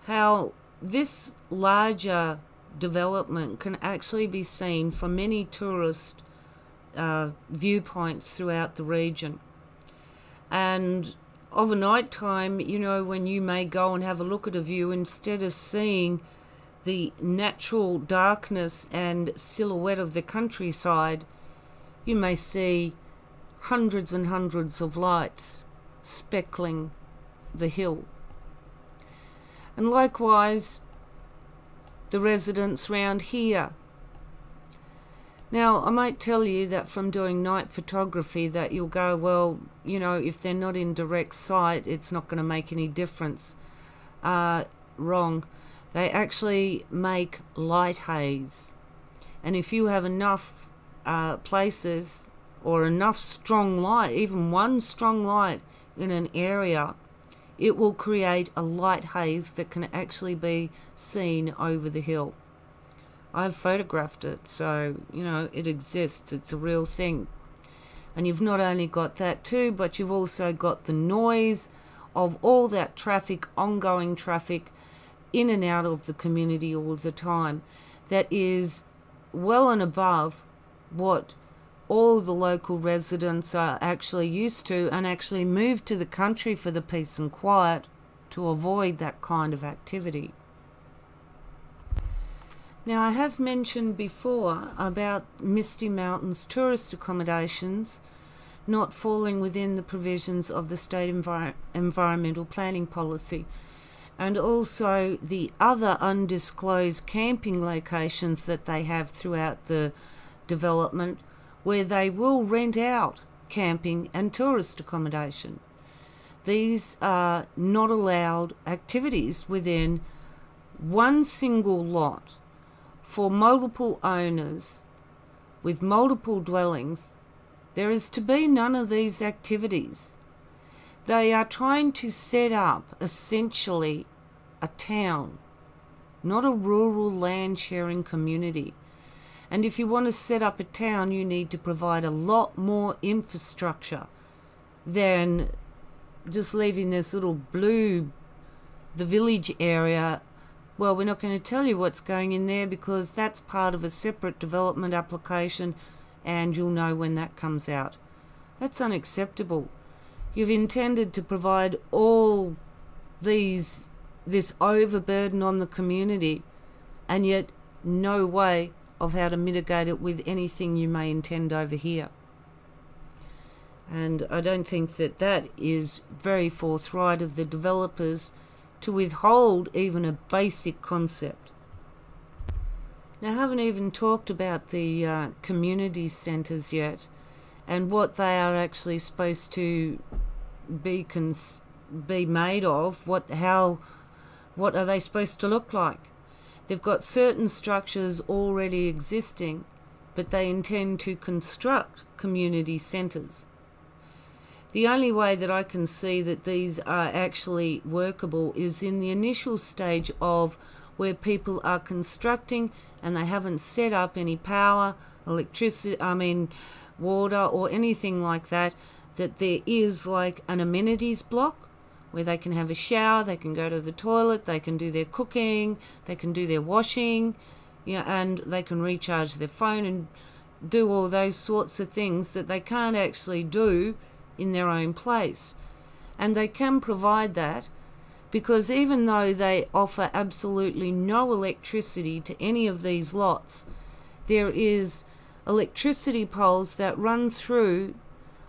how this larger development can actually be seen from many tourist uh, viewpoints throughout the region. And of a night time, you know, when you may go and have a look at a view, instead of seeing the natural darkness and silhouette of the countryside, you may see hundreds and hundreds of lights speckling the hill. And likewise, the residents round here. Now, I might tell you that from doing night photography that you'll go, well, you know, if they're not in direct sight, it's not going to make any difference. Uh, wrong. They actually make light haze. And if you have enough uh, places or enough strong light, even one strong light in an area, it will create a light haze that can actually be seen over the hill. I've photographed it, so you know it exists, it's a real thing. And you've not only got that too, but you've also got the noise of all that traffic, ongoing traffic in and out of the community all the time, that is well and above what all the local residents are actually used to and actually move to the country for the peace and quiet to avoid that kind of activity. Now, I have mentioned before about Misty Mountains tourist accommodations not falling within the provisions of the state envir- environmental planning policy, and also the other undisclosed camping locations that they have throughout the development where they will rent out camping and tourist accommodation. These are not allowed activities within one single lot for multiple owners with multiple dwellings. There is to be none of these activities. They are trying to set up essentially a town, not a rural land sharing community. And if you want to set up a town, you need to provide a lot more infrastructure than just leaving this little blue, the village area. Well, we're not going to tell you what's going in there because that's part of a separate development application and you'll know when that comes out. That's unacceptable. You've intended to provide all these this overburden on the community and yet no way of how to mitigate it with anything you may intend over here. And I don't think that that is very forthright of the developers to withhold even a basic concept. Now, I haven't even talked about the uh, community centres yet and what they are actually supposed to be be made of. What how what are they supposed to look like? They've got certain structures already existing, but they intend to construct community centres. The only way that I can see that these are actually workable is in the initial stage of where people are constructing and they haven't set up any power, electricity, I mean, water or anything like that, that there is like an amenities block where they can have a shower, they can go to the toilet, they can do their cooking, they can do their washing, you know, and they can recharge their phone and do all those sorts of things that they can't actually do in their own place. And they can provide that because even though they offer absolutely no electricity to any of these lots, there is electricity poles that run through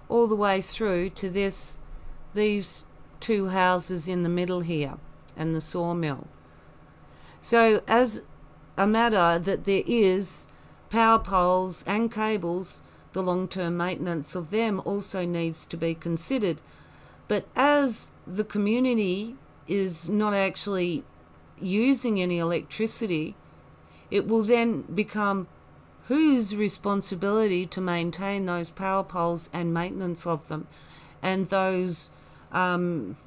all the way through to this these two houses in the middle here and the sawmill. So as a matter that there is power poles and cables the long term maintenance of them also needs to be considered. But as the community is not actually using any electricity, it will then become whose responsibility to maintain those power poles and maintenance of them and those um,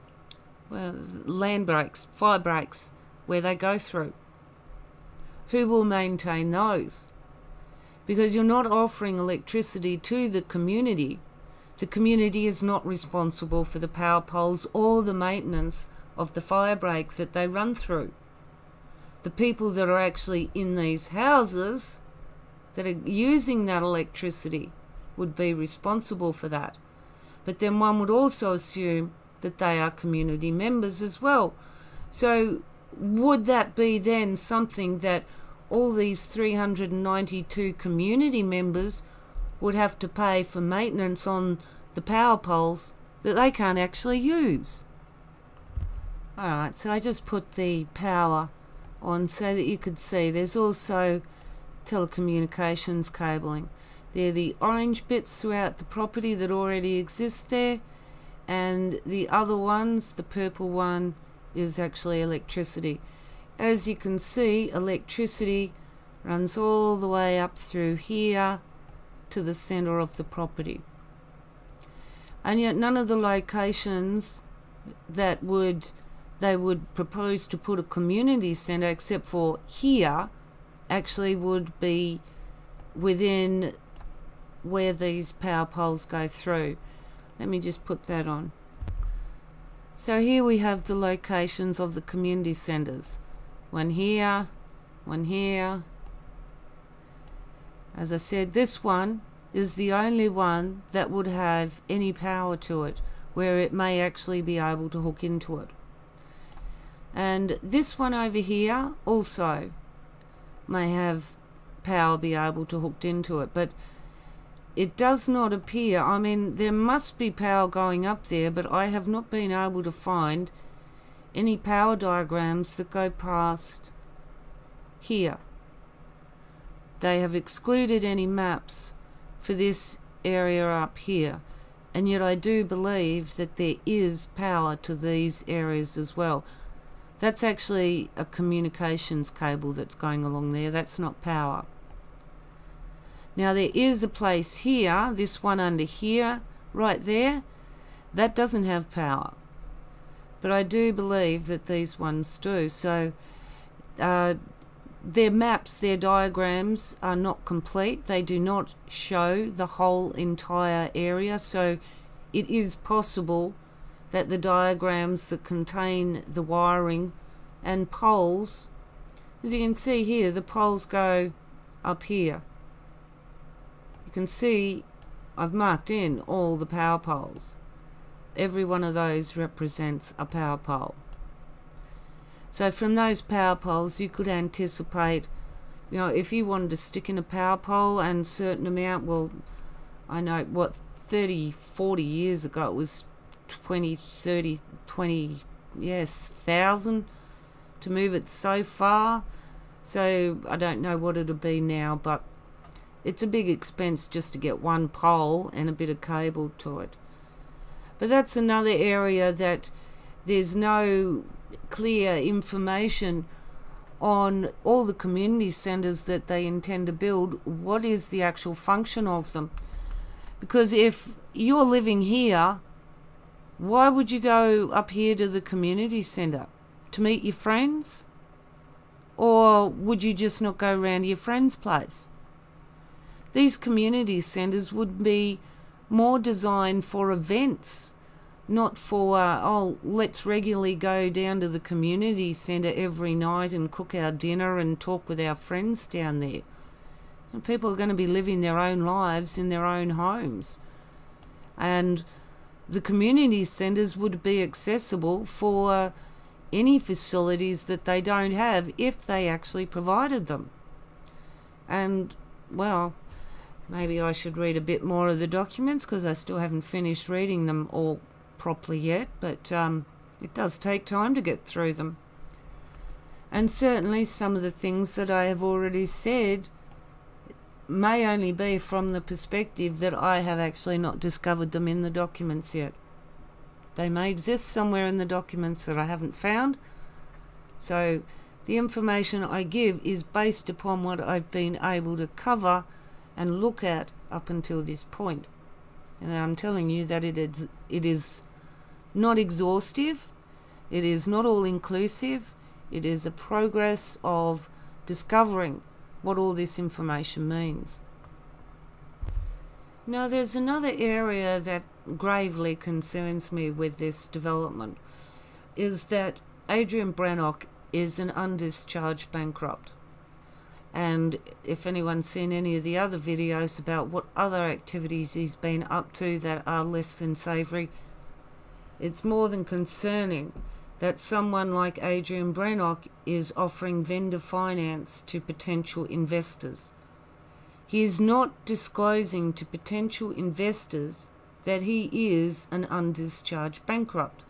well, land breaks, fire breaks where they go through. Who will maintain those? because you're not offering electricity to the community. The community is not responsible for the power poles or the maintenance of the fire break that they run through. The people that are actually in these houses that are using that electricity would be responsible for that. But then one would also assume that they are community members as well. So, would that be then something that all these 392 community members would have to pay for maintenance on the power poles that they can't actually use. Alright, so I just put the power on so that you could see there's also telecommunications cabling. They're the orange bits throughout the property that already exist there and the other ones, the purple one, is actually electricity. As you can see, electricity runs all the way up through here to the center of the property. And yet none of the locations that would they would propose to put a community center except for here actually would be within where these power poles go through. Let me just put that on. So here we have the locations of the community centers one here, one here. As I said, this one is the only one that would have any power to it, where it may actually be able to hook into it. And this one over here also may have power be able to hooked into it, but it does not appear, I mean, there must be power going up there, but I have not been able to find any power diagrams that go past here. They have excluded any maps for this area up here and yet I do believe that there is power to these areas as well. That's actually a communications cable that's going along there, that's not power. Now there is a place here, this one under here, right there, that doesn't have power but I do believe that these ones do. So uh, their maps, their diagrams are not complete. They do not show the whole entire area. So it is possible that the diagrams that contain the wiring and poles, as you can see here, the poles go up here. Can see I've marked in all the power poles. Every one of those represents a power pole. So from those power poles you could anticipate, you know, if you wanted to stick in a power pole and certain amount, well, I know what 30, 40 years ago it was 20, 30, 20, yes, thousand to move it so far. So I don't know what it'll be now, but it's a big expense just to get one pole and a bit of cable to it. But that's another area that there's no clear information on all the community centres that they intend to build. What is the actual function of them? Because if you're living here, why would you go up here to the community centre? To meet your friends? Or would you just not go around to your friend's place? These community centres would be more designed for events, not for, uh, oh, let's regularly go down to the community centre every night and cook our dinner and talk with our friends down there. And people are going to be living their own lives in their own homes. And the community centres would be accessible for any facilities that they don't have if they actually provided them. And, well, Maybe I should read a bit more of the documents because I still haven't finished reading them all properly yet, but um, it does take time to get through them. And certainly some of the things that I have already said may only be from the perspective that I have actually not discovered them in the documents yet. They may exist somewhere in the documents that I haven't found. So the information I give is based upon what I've been able to cover and look at up until this point. And I'm telling you that it is, it is not exhaustive, it is not all inclusive, it is a progress of discovering what all this information means. Now, there's another area that gravely concerns me with this development is that Adrian Brannock is an undischarged bankrupt. And if anyone's seen any of the other videos about what other activities he's been up to that are less than savoury, it's more than concerning that someone like Adrian Brannock is offering vendor finance to potential investors. He is not disclosing to potential investors that he is an undischarged bankrupt.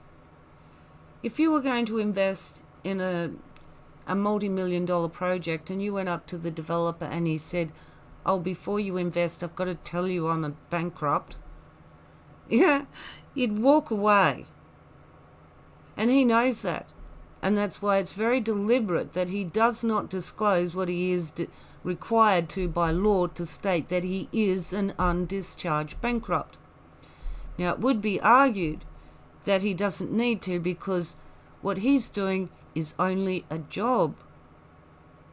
If you were going to invest in a a multi-million dollar project and you went up to the developer and he said, oh, before you invest, I've got to tell you I'm a bankrupt. (laughs) Yeah, you'd walk away. And he knows that. And that's why it's very deliberate that he does not disclose what he is required to by law to state that he is an undischarged bankrupt. Now, it would be argued that he doesn't need to because what he's doing is only a job.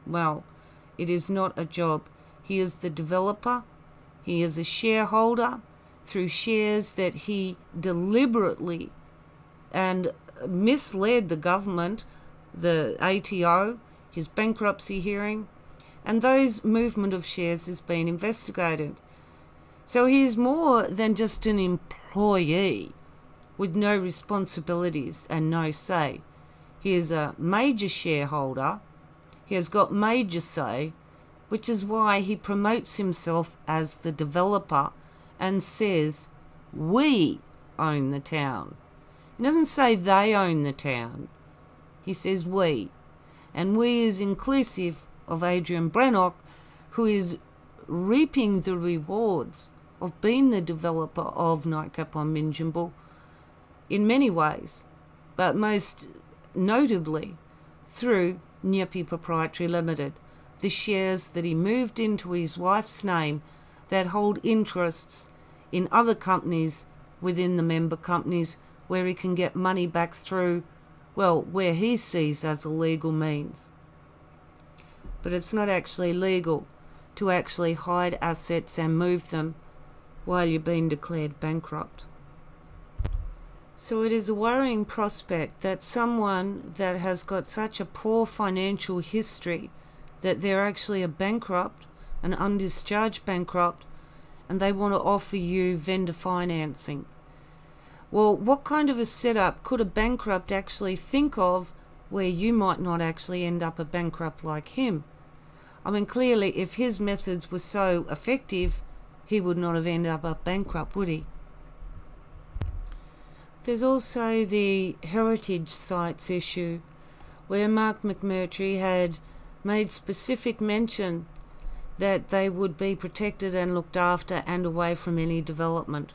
Well, it is not a job. He is the developer, he is a shareholder through shares that he deliberately and misled the government, the ATO, his bankruptcy hearing, and those movement of shares has been investigated. So he is more than just an employee with no responsibilities and no say. He is a major shareholder. He has got major say, which is why he promotes himself as the developer and says, We own the town. He doesn't say they own the town. He says we. And we is inclusive of Adrian Brannock, who is reaping the rewards of being the developer of Nightcap on Minjimble in many ways, but most notably through Nyepi Proprietary Limited, the shares that he moved into his wife's name that hold interests in other companies within the member companies where he can get money back through, well, where he sees as a legal means. But it's not actually legal to actually hide assets and move them while you're being declared bankrupt. So it is a worrying prospect that someone that has got such a poor financial history that they're actually a bankrupt, an undischarged bankrupt, and they want to offer you vendor financing. Well, what kind of a setup could a bankrupt actually think of where you might not actually end up a bankrupt like him? I mean, clearly, if his methods were so effective, he would not have ended up a bankrupt, would he? There's also the heritage sites issue, where Mark McMurtrie had made specific mention that they would be protected and looked after and away from any development.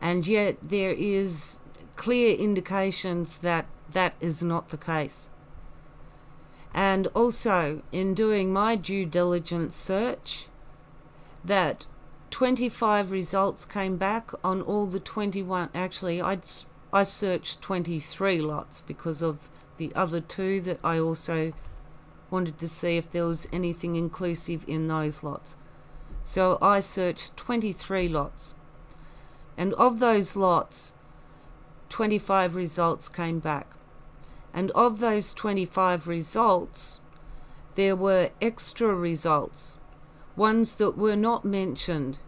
And yet there is clear indications that that is not the case. And also, in doing my due diligence search, that 25 results came back on all the 21. Actually, I'd, I searched 23 lots because of the other two that I also wanted to see if there was anything inclusive in those lots. So I searched 23 lots. And of those lots, 25 results came back. And of those 25 results, there were extra results, ones that were not mentioned,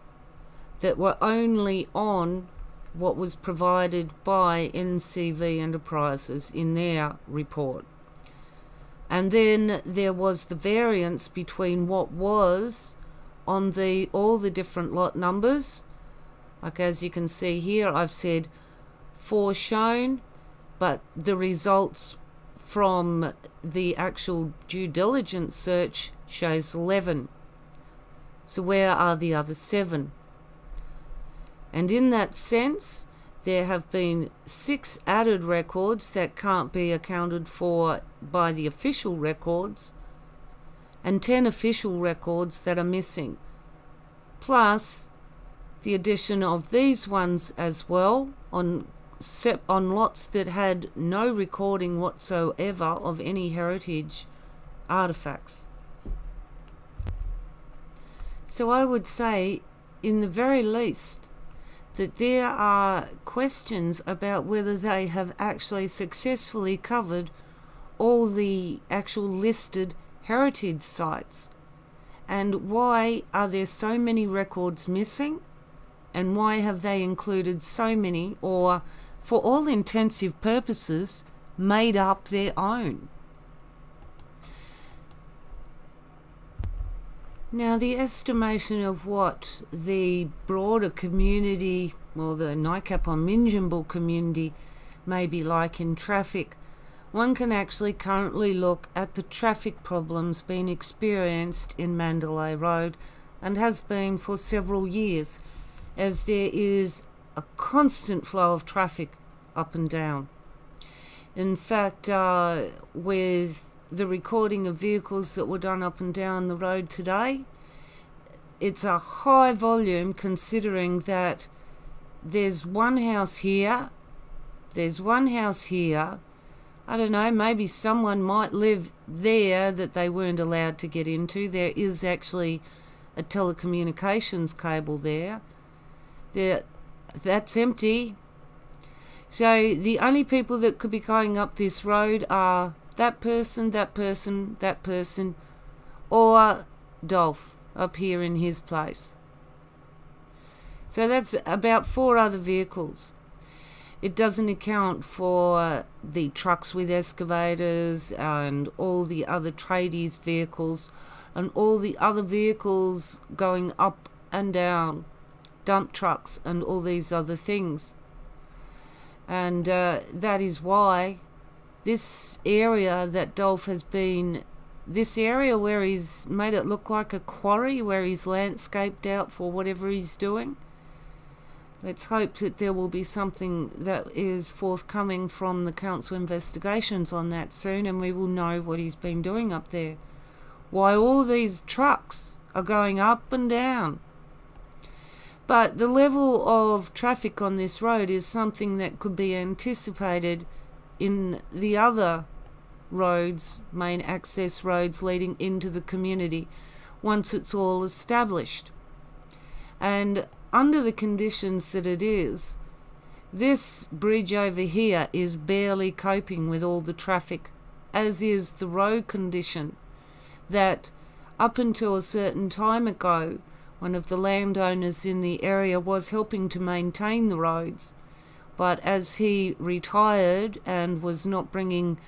that were only on what was provided by NCV Enterprises in their report. And then there was the variance between what was on the all the different lot numbers. Like as you can see here, I've said four shown, but the results from the actual due diligence search shows 11. So where are the other seven? And in that sense, there have been six added records that can't be accounted for by the official records, and 10 official records that are missing, plus the addition of these ones as well on on lots that had no recording whatsoever of any heritage artifacts. So I would say, in the very least, that there are questions about whether they have actually successfully covered all the actual listed heritage sites. And why are there so many records missing? And why have they included so many, or for all intensive purposes, made up their own? Now, the estimation of what the broader community, or the Nightcap on Minjimble community, may be like in traffic, one can actually currently look at the traffic problems being experienced in Mandalay Road and has been for several years, as there is a constant flow of traffic up and down. In fact, uh, with the recording of vehicles that were done up and down the road today. It's a high volume considering that there's one house here, there's one house here. I don't know, maybe someone might live there that they weren't allowed to get into. There is actually a telecommunications cable there. There that's empty. So the only people that could be going up this road are that person, that person, that person, or Dolph up here in his place. So that's about four other vehicles. It doesn't account for the trucks with excavators and all the other tradies' vehicles and all the other vehicles going up and down, dump trucks and all these other things. And uh, that is why this area that Dolph has been, this area where he's made it look like a quarry, where he's landscaped out for whatever he's doing. Let's hope that there will be something that is forthcoming from the council investigations on that soon and we will know what he's been doing up there. Why all these trucks are going up and down. But the level of traffic on this road is something that could be anticipated in the other roads, main access roads leading into the community once it's all established. And under the conditions that it is, this bridge over here is barely coping with all the traffic, as is the road condition that up until a certain time ago one of the landowners in the area, was helping to maintain the roads. But as he retired and was not bringing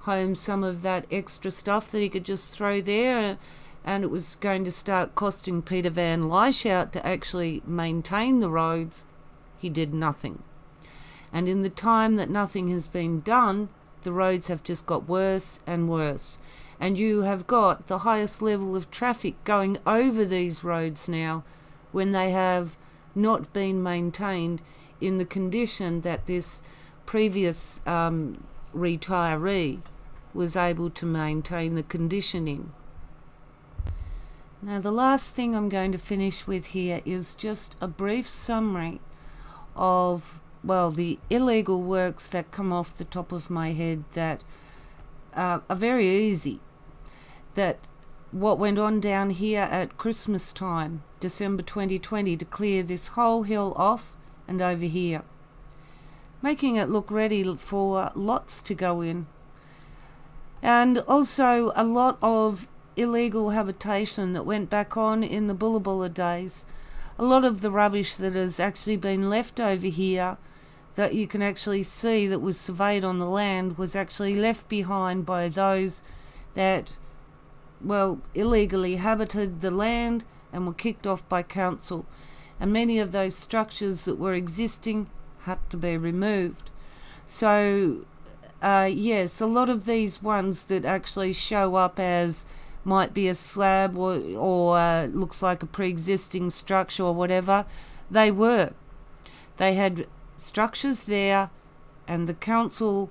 home some of that extra stuff that he could just throw there, and it was going to start costing Peter Van Lieshout to actually maintain the roads, he did nothing. And in the time that nothing has been done, the roads have just got worse and worse. And you have got the highest level of traffic going over these roads now when they have not been maintained in the condition that this previous um, retiree was able to maintain the conditioning. Now, the last thing I'm going to finish with here is just a brief summary of, well, the illegal works that come off the top of my head that uh, are very easy. That what went on down here at Christmas time, December 2020, to clear this whole hill off and over here, making it look ready for lots to go in. And also a lot of illegal habitation that went back on in the Bulla days. A lot of the rubbish that has actually been left over here that you can actually see that was surveyed on the land was actually left behind by those that, well, illegally habited the land and were kicked off by council. And many of those structures that were existing had to be removed. So, uh, yes, a lot of these ones that actually show up as might be a slab or, or uh, looks like a pre-existing structure or whatever. They were. They had structures there and the council,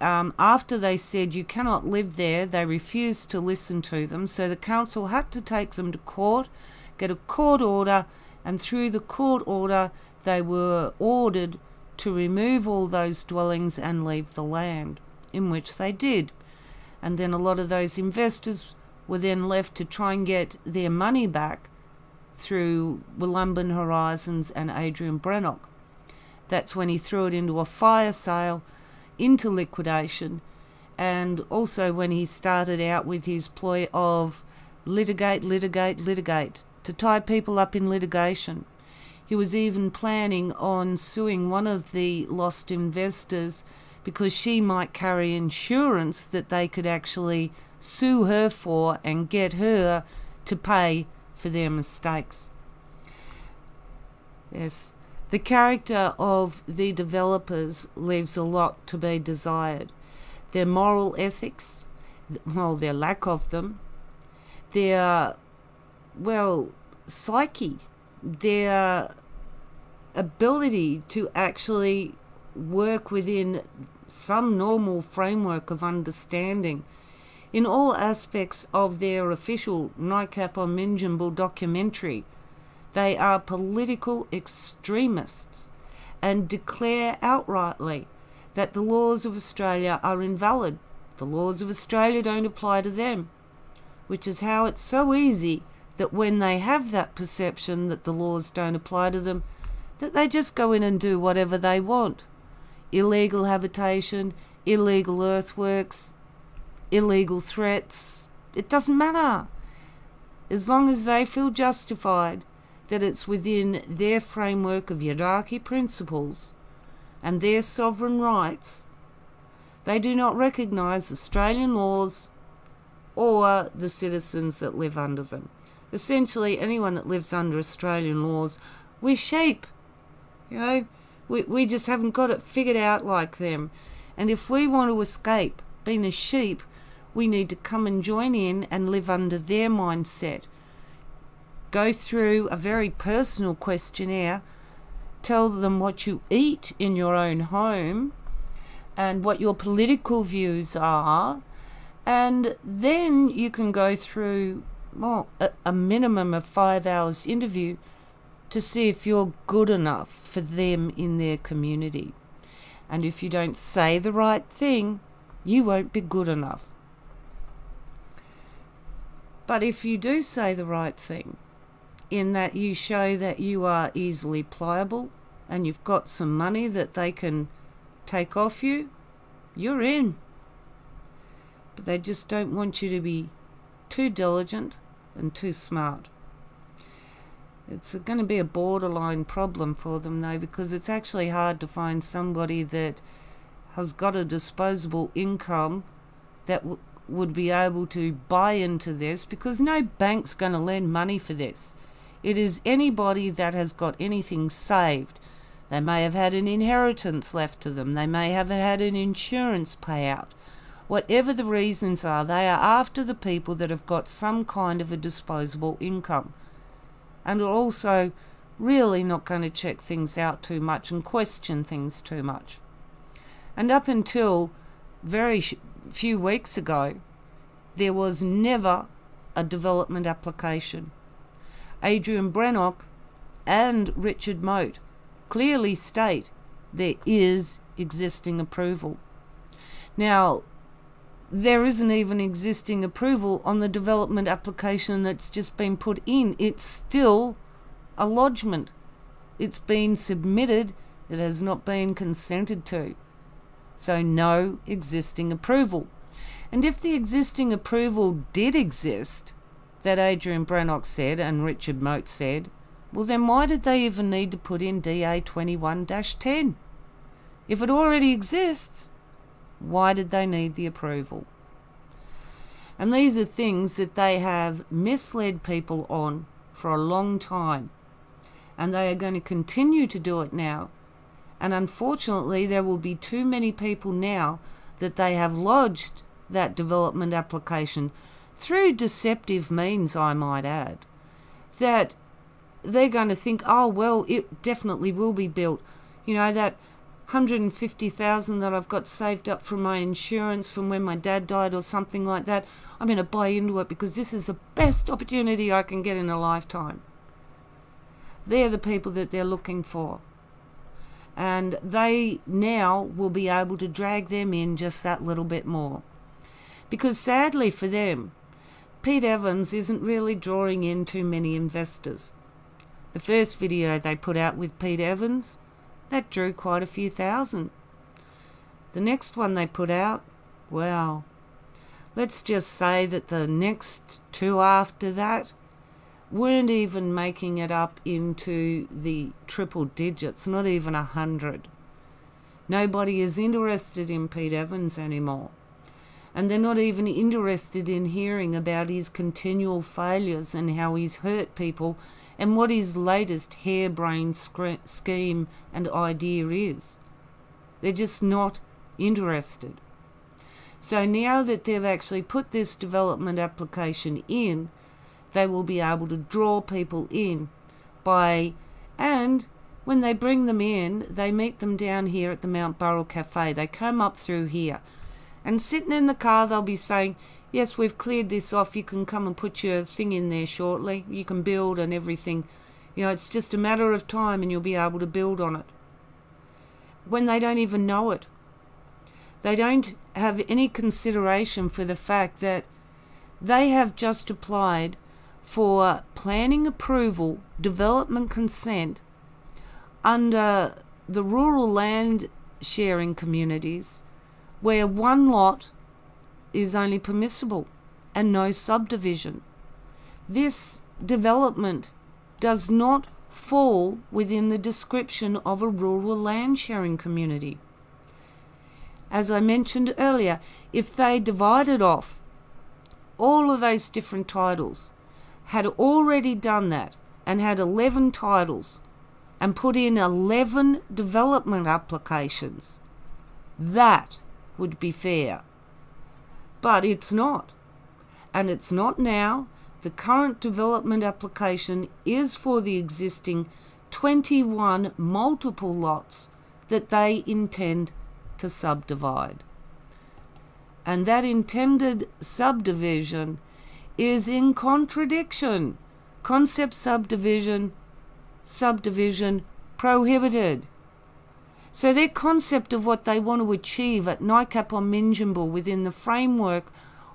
um, after they said you cannot live there, they refused to listen to them. So the council had to take them to court, get a court order, and through the court order, they were ordered to remove all those dwellings and leave the land, in which they did. And then a lot of those investors were then left to try and get their money back through Wollumbin Horizons and Adrian Brecknock. That's when he threw it into a fire sale, into liquidation, and also when he started out with his ploy of litigate, litigate, litigate, to tie people up in litigation. He was even planning on suing one of the lost investors because she might carry insurance that they could actually sue her for and get her to pay for their mistakes. Yes, the character of the developers leaves a lot to be desired. Their moral ethics, well, their lack of them, their, well, psyche, their ability to actually work within some normal framework of understanding in all aspects of their official Nightcap on Minjimble documentary. They are political extremists and declare outrightly that the laws of Australia are invalid. The laws of Australia don't apply to them, which is how it's so easy that when they have that perception that the laws don't apply to them, that they just go in and do whatever they want. Illegal habitation, illegal earthworks, illegal threats. It doesn't matter. As long as they feel justified that it's within their framework of Yirrkala principles and their sovereign rights, they do not recognise Australian laws or the citizens that live under them. Essentially, anyone that lives under Australian laws, we're sheep. You know, we, we just haven't got it figured out like them. And if we want to escape being a sheep, we need to come and join in and live under their mindset. Go through a very personal questionnaire, tell them what you eat in your own home and what your political views are, and then you can go through well, a, a minimum of five hours interview to see if you're good enough for them in their community. And if you don't say the right thing, you won't be good enough. But if you do say the right thing, in that you show that you are easily pliable and you've got some money that they can take off you, you're in. But they just don't want you to be too diligent and too smart. It's going to be a borderline problem for them though because it's actually hard to find somebody that has got a disposable income that would be able to buy into this because no bank's going to lend money for this. It is anybody that has got anything saved. They may have had an inheritance left to them. They may have had an insurance payout. Whatever the reasons are, they are after the people that have got some kind of a disposable income and are also really not going to check things out too much and question things too much. And up until very few weeks ago, there was never a development application. Adrian Brennock and Richard Mote clearly state there is existing approval. Now, there isn't even existing approval on the development application that's just been put in. It's still a lodgement. It's been submitted, it has not been consented to. So, no existing approval. And if the existing approval did exist, that Adrian Brennock said and Richard Moat said, well, then why did they even need to put in DA 21 10? If it already exists, why did they need the approval? And these are things that they have misled people on for a long time. And they are going to continue to do it now. And unfortunately, there will be too many people now that they have lodged that development application through deceptive means, I might add, that they're going to think, oh, well, it definitely will be built. You know, that 150,000 that I've got saved up from my insurance from when my dad died or something like that. I'm going to buy into it because this is the best opportunity I can get in a lifetime. They're the people that they're looking for. And they now will be able to drag them in just that little bit more. Because sadly for them, Pete Evans isn't really drawing in too many investors. The first video they put out with Pete Evans that drew quite a few thousand. The next one they put out, well, let's just say that the next two after that weren't even making it up into the triple digits, not even a hundred. Nobody is interested in Pete Evans anymore. And they're not even interested in hearing about his continual failures and how he's hurt people and what his latest harebrained scheme and idea is. They're just not interested. So now that they've actually put this development application in, they will be able to draw people in by, and when they bring them in, they meet them down here at the Mount Burrell Cafe. They come up through here. And sitting in the car, they'll be saying, yes, we've cleared this off. You can come and put your thing in there shortly. You can build and everything. You know, it's just a matter of time and you'll be able to build on it. When they don't even know it. They don't have any consideration for the fact that they have just applied for planning approval, development consent under the rural land sharing communities where one lot is only permissible and no subdivision. This development does not fall within the description of a rural land sharing community. As I mentioned earlier, if they divided off all of those different titles, had already done that and had 11 titles and put in 11 development applications, that would be fair. But it's not. And it's not now. The current development application is for the existing 21 multiple lots that they intend to subdivide. And that intended subdivision is in contradiction. Concept subdivision, subdivision prohibited. So their concept of what they want to achieve at Nightcap or Minjimble within the framework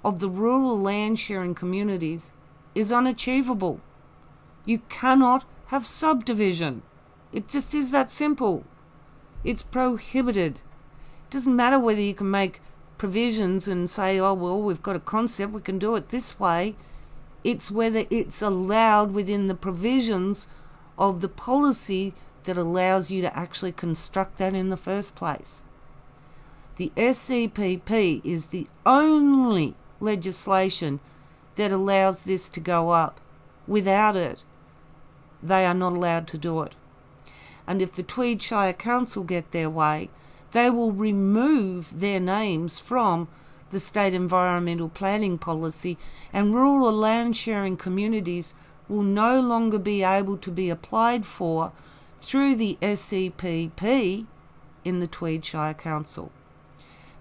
of the rural land sharing communities is unachievable. You cannot have subdivision. It just is that simple. It's prohibited. It doesn't matter whether you can make provisions and say, oh, well, we've got a concept, we can do it this way. It's whether it's allowed within the provisions of the policy that allows you to actually construct that in the first place. The SEPP is the only legislation that allows this to go up. Without it, they are not allowed to do it. And if the Tweed Shire Council get their way, they will remove their names from the state environmental planning policy and rural land sharing communities will no longer be able to be applied for through the SEPP in the Tweed Shire Council.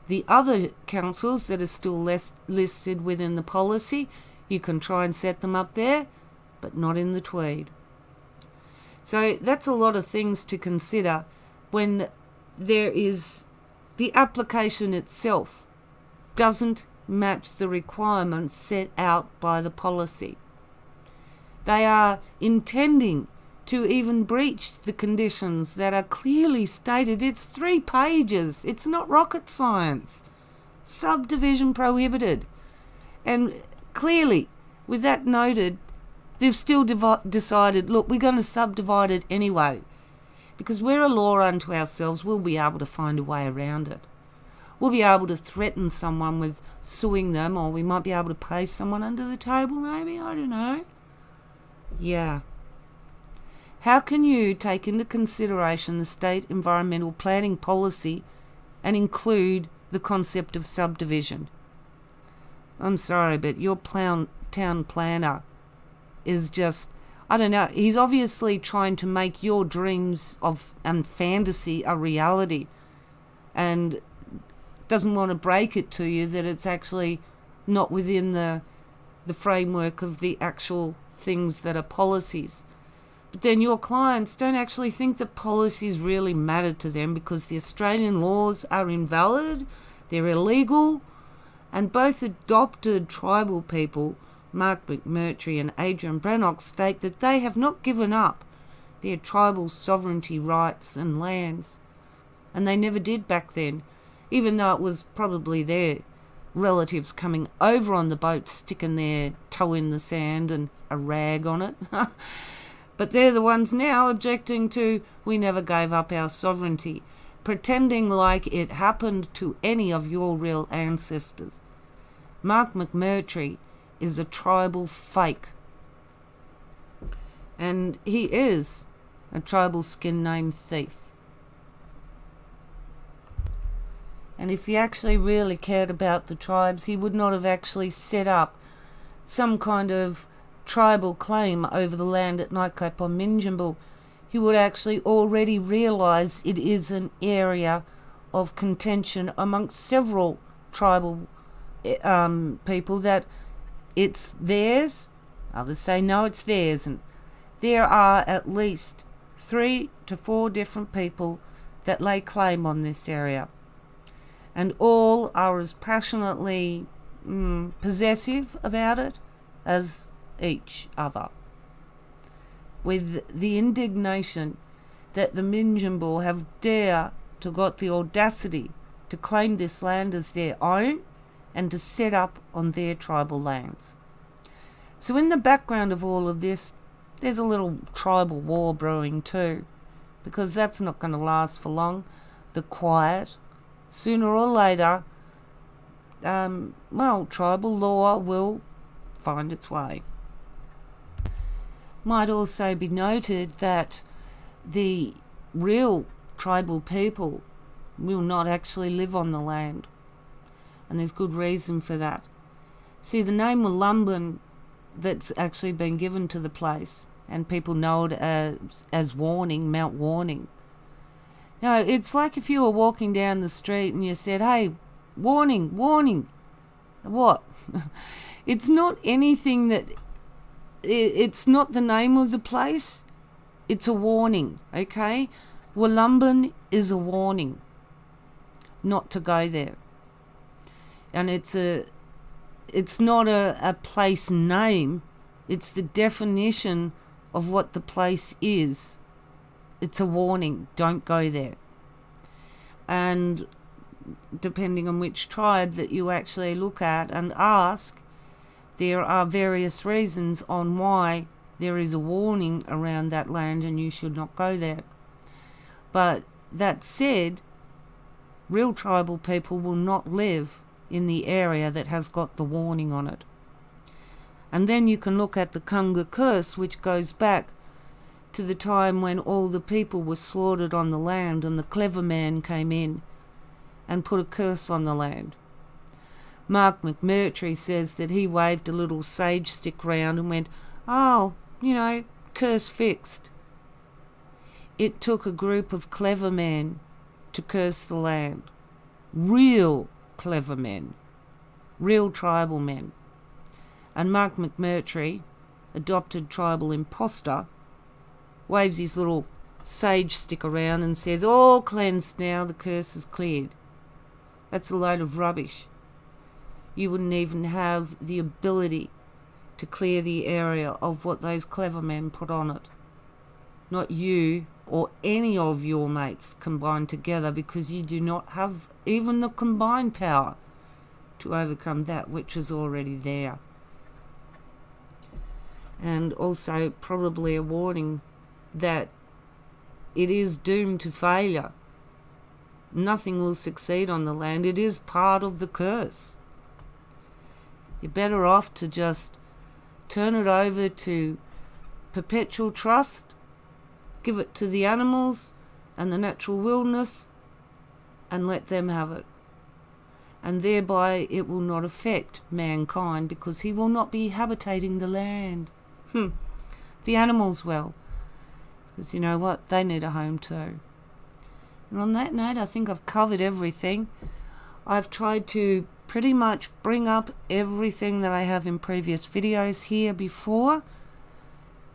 The other councils that are still less listed within the policy, you can try and set them up there, but not in the Tweed. So that's a lot of things to consider when there is the application itself doesn't match the requirements set out by the policy. They are intending to even breach the conditions that are clearly stated. It's three pages. It's not rocket science. Subdivision prohibited. And clearly, with that noted, they've still decided, look, we're going to subdivide it anyway. Because we're a law unto ourselves, we'll be able to find a way around it. We'll be able to threaten someone with suing them, or we might be able to pay someone under the table, maybe, I don't know. Yeah. How can you take into consideration the state environmental planning policy and include the concept of subdivision? I'm sorry, but your town planner is just I don't know. He's obviously trying to make your dreams of and fantasy a reality, and doesn't want to break it to you that it's actually not within the the framework of the actual things that are policies. But then your clients don't actually think that policies really matter to them because the Australian laws are invalid, they're illegal, and both adopted tribal people Mark McMurtrie and Adrian Brannock state that they have not given up their tribal sovereignty rights and lands. And they never did back then, even though it was probably their relatives coming over on the boat, sticking their toe in the sand and a rag on it. (laughs) but they're the ones now objecting to we never gave up our sovereignty, pretending like it happened to any of your real ancestors. Mark McMurtrie is a tribal fake. And he is a tribal skin name thief. And if he actually really cared about the tribes, he would not have actually set up some kind of tribal claim over the land at Nightcap on Minjimble. He would actually already realise it is an area of contention amongst several tribal eh, um, people that it's theirs. Others say no, it's theirs. And there are at least three to four different people that lay claim on this area. And all are as passionately mm, possessive about it as each other. With the indignation that the Minjimbo have dare to got the audacity to claim this land as their own and to set up on their tribal lands. So, in the background of all of this, there's a little tribal war brewing too, because that's not going to last for long. The quiet, sooner or later, um, well, tribal law will find its way. Might also be noted that the real tribal people will not actually live on the land and there's good reason for that. See, the name Wollumbin that's actually been given to the place, and people know it as, as Warning, Mount Warning. Now, it's like if you were walking down the street and you said, hey, warning, warning. What? (laughs) it's not anything that. It's not the name of the place. It's a warning, okay? Wollumbin is a warning not to go there and it's a it's not a, a place name it's the definition of what the place is it's a warning don't go there and depending on which tribe that you actually look at and ask there are various reasons on why there is a warning around that land and you should not go there. But that said, real tribal people will not live in the area that has got the warning on it. And then you can look at the Kunga curse, which goes back to the time when all the people were slaughtered on the land and the clever man came in and put a curse on the land. Mark McMurtrie says that he waved a little sage stick round and went, Oh, you know, curse fixed. It took a group of clever men to curse the land. Real clever men. Real tribal men. And Mark McMurtrie, adopted tribal impostor, waves his little sage stick around and says, All cleansed now, the curse is cleared. That's a load of rubbish. You wouldn't even have the ability to clear the area of what those clever men put on it. Not you or any of your mates combined together because you do not have even the combined power to overcome that which is already there. And also, probably a warning that it is doomed to failure. Nothing will succeed on the land. It is part of the curse. You're better off to just turn it over to perpetual trust, give it to the animals and the natural wilderness, and let them have it. And thereby it will not affect mankind because he will not be habitating the land. Hmm. The animals will. Because you know what? They need a home too. And on that note, I think I've covered everything. I've tried to pretty much bring up everything that I have in previous videos here before.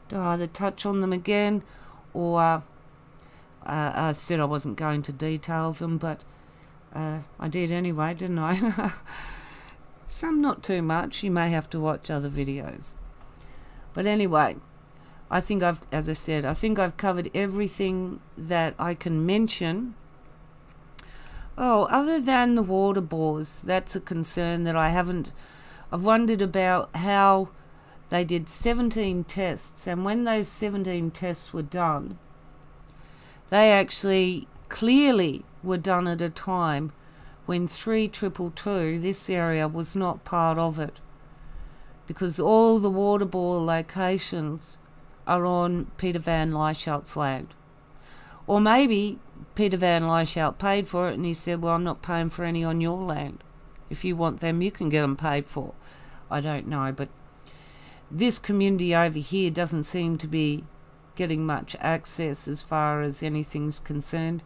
To either touch on them again or uh, I said I wasn't going to detail them, but uh, I did anyway, didn't I? (laughs) Some not too much. You may have to watch other videos. But anyway, I think I've, as I said, I think I've covered everything that I can mention. Oh, other than the water bores, that's a concern that I haven't. I've wondered about how they did 17 tests, and when those 17 tests were done, they actually clearly were done at a time when 3222, this area, was not part of it. Because all the water bore locations are on Peter Van Lieshout's land. Or maybe Peter Van Lieshout paid for it and he said, Well, I'm not paying for any on your land. If you want them, you can get them paid for. I don't know, but this community over here doesn't seem to be getting much access as far as anything's concerned.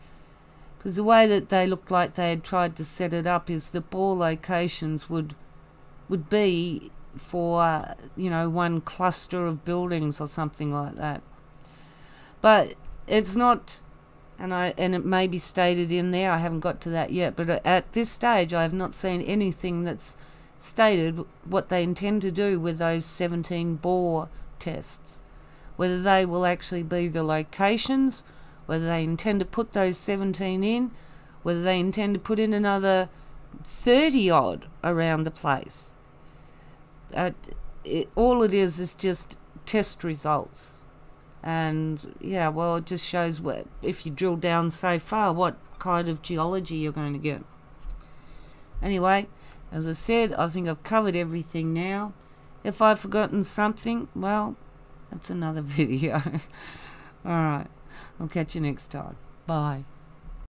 Because the way that they looked like they had tried to set it up is the bore locations would would be for you know one cluster of buildings or something like that but it's not and I and it may be stated in there I haven't got to that yet but at this stage I have not seen anything that's stated what they intend to do with those 17 bore tests whether they will actually be the locations whether they intend to put those 17 in whether they intend to put in another 30 odd around the place uh, it, all it is is just test results. And yeah, well, it just shows what if you drill down so far, what kind of geology you're going to get. Anyway, as I said, I think I've covered everything now. If I've forgotten something, well, that's another (laughs) video. Alright, I'll catch you next time. Bye.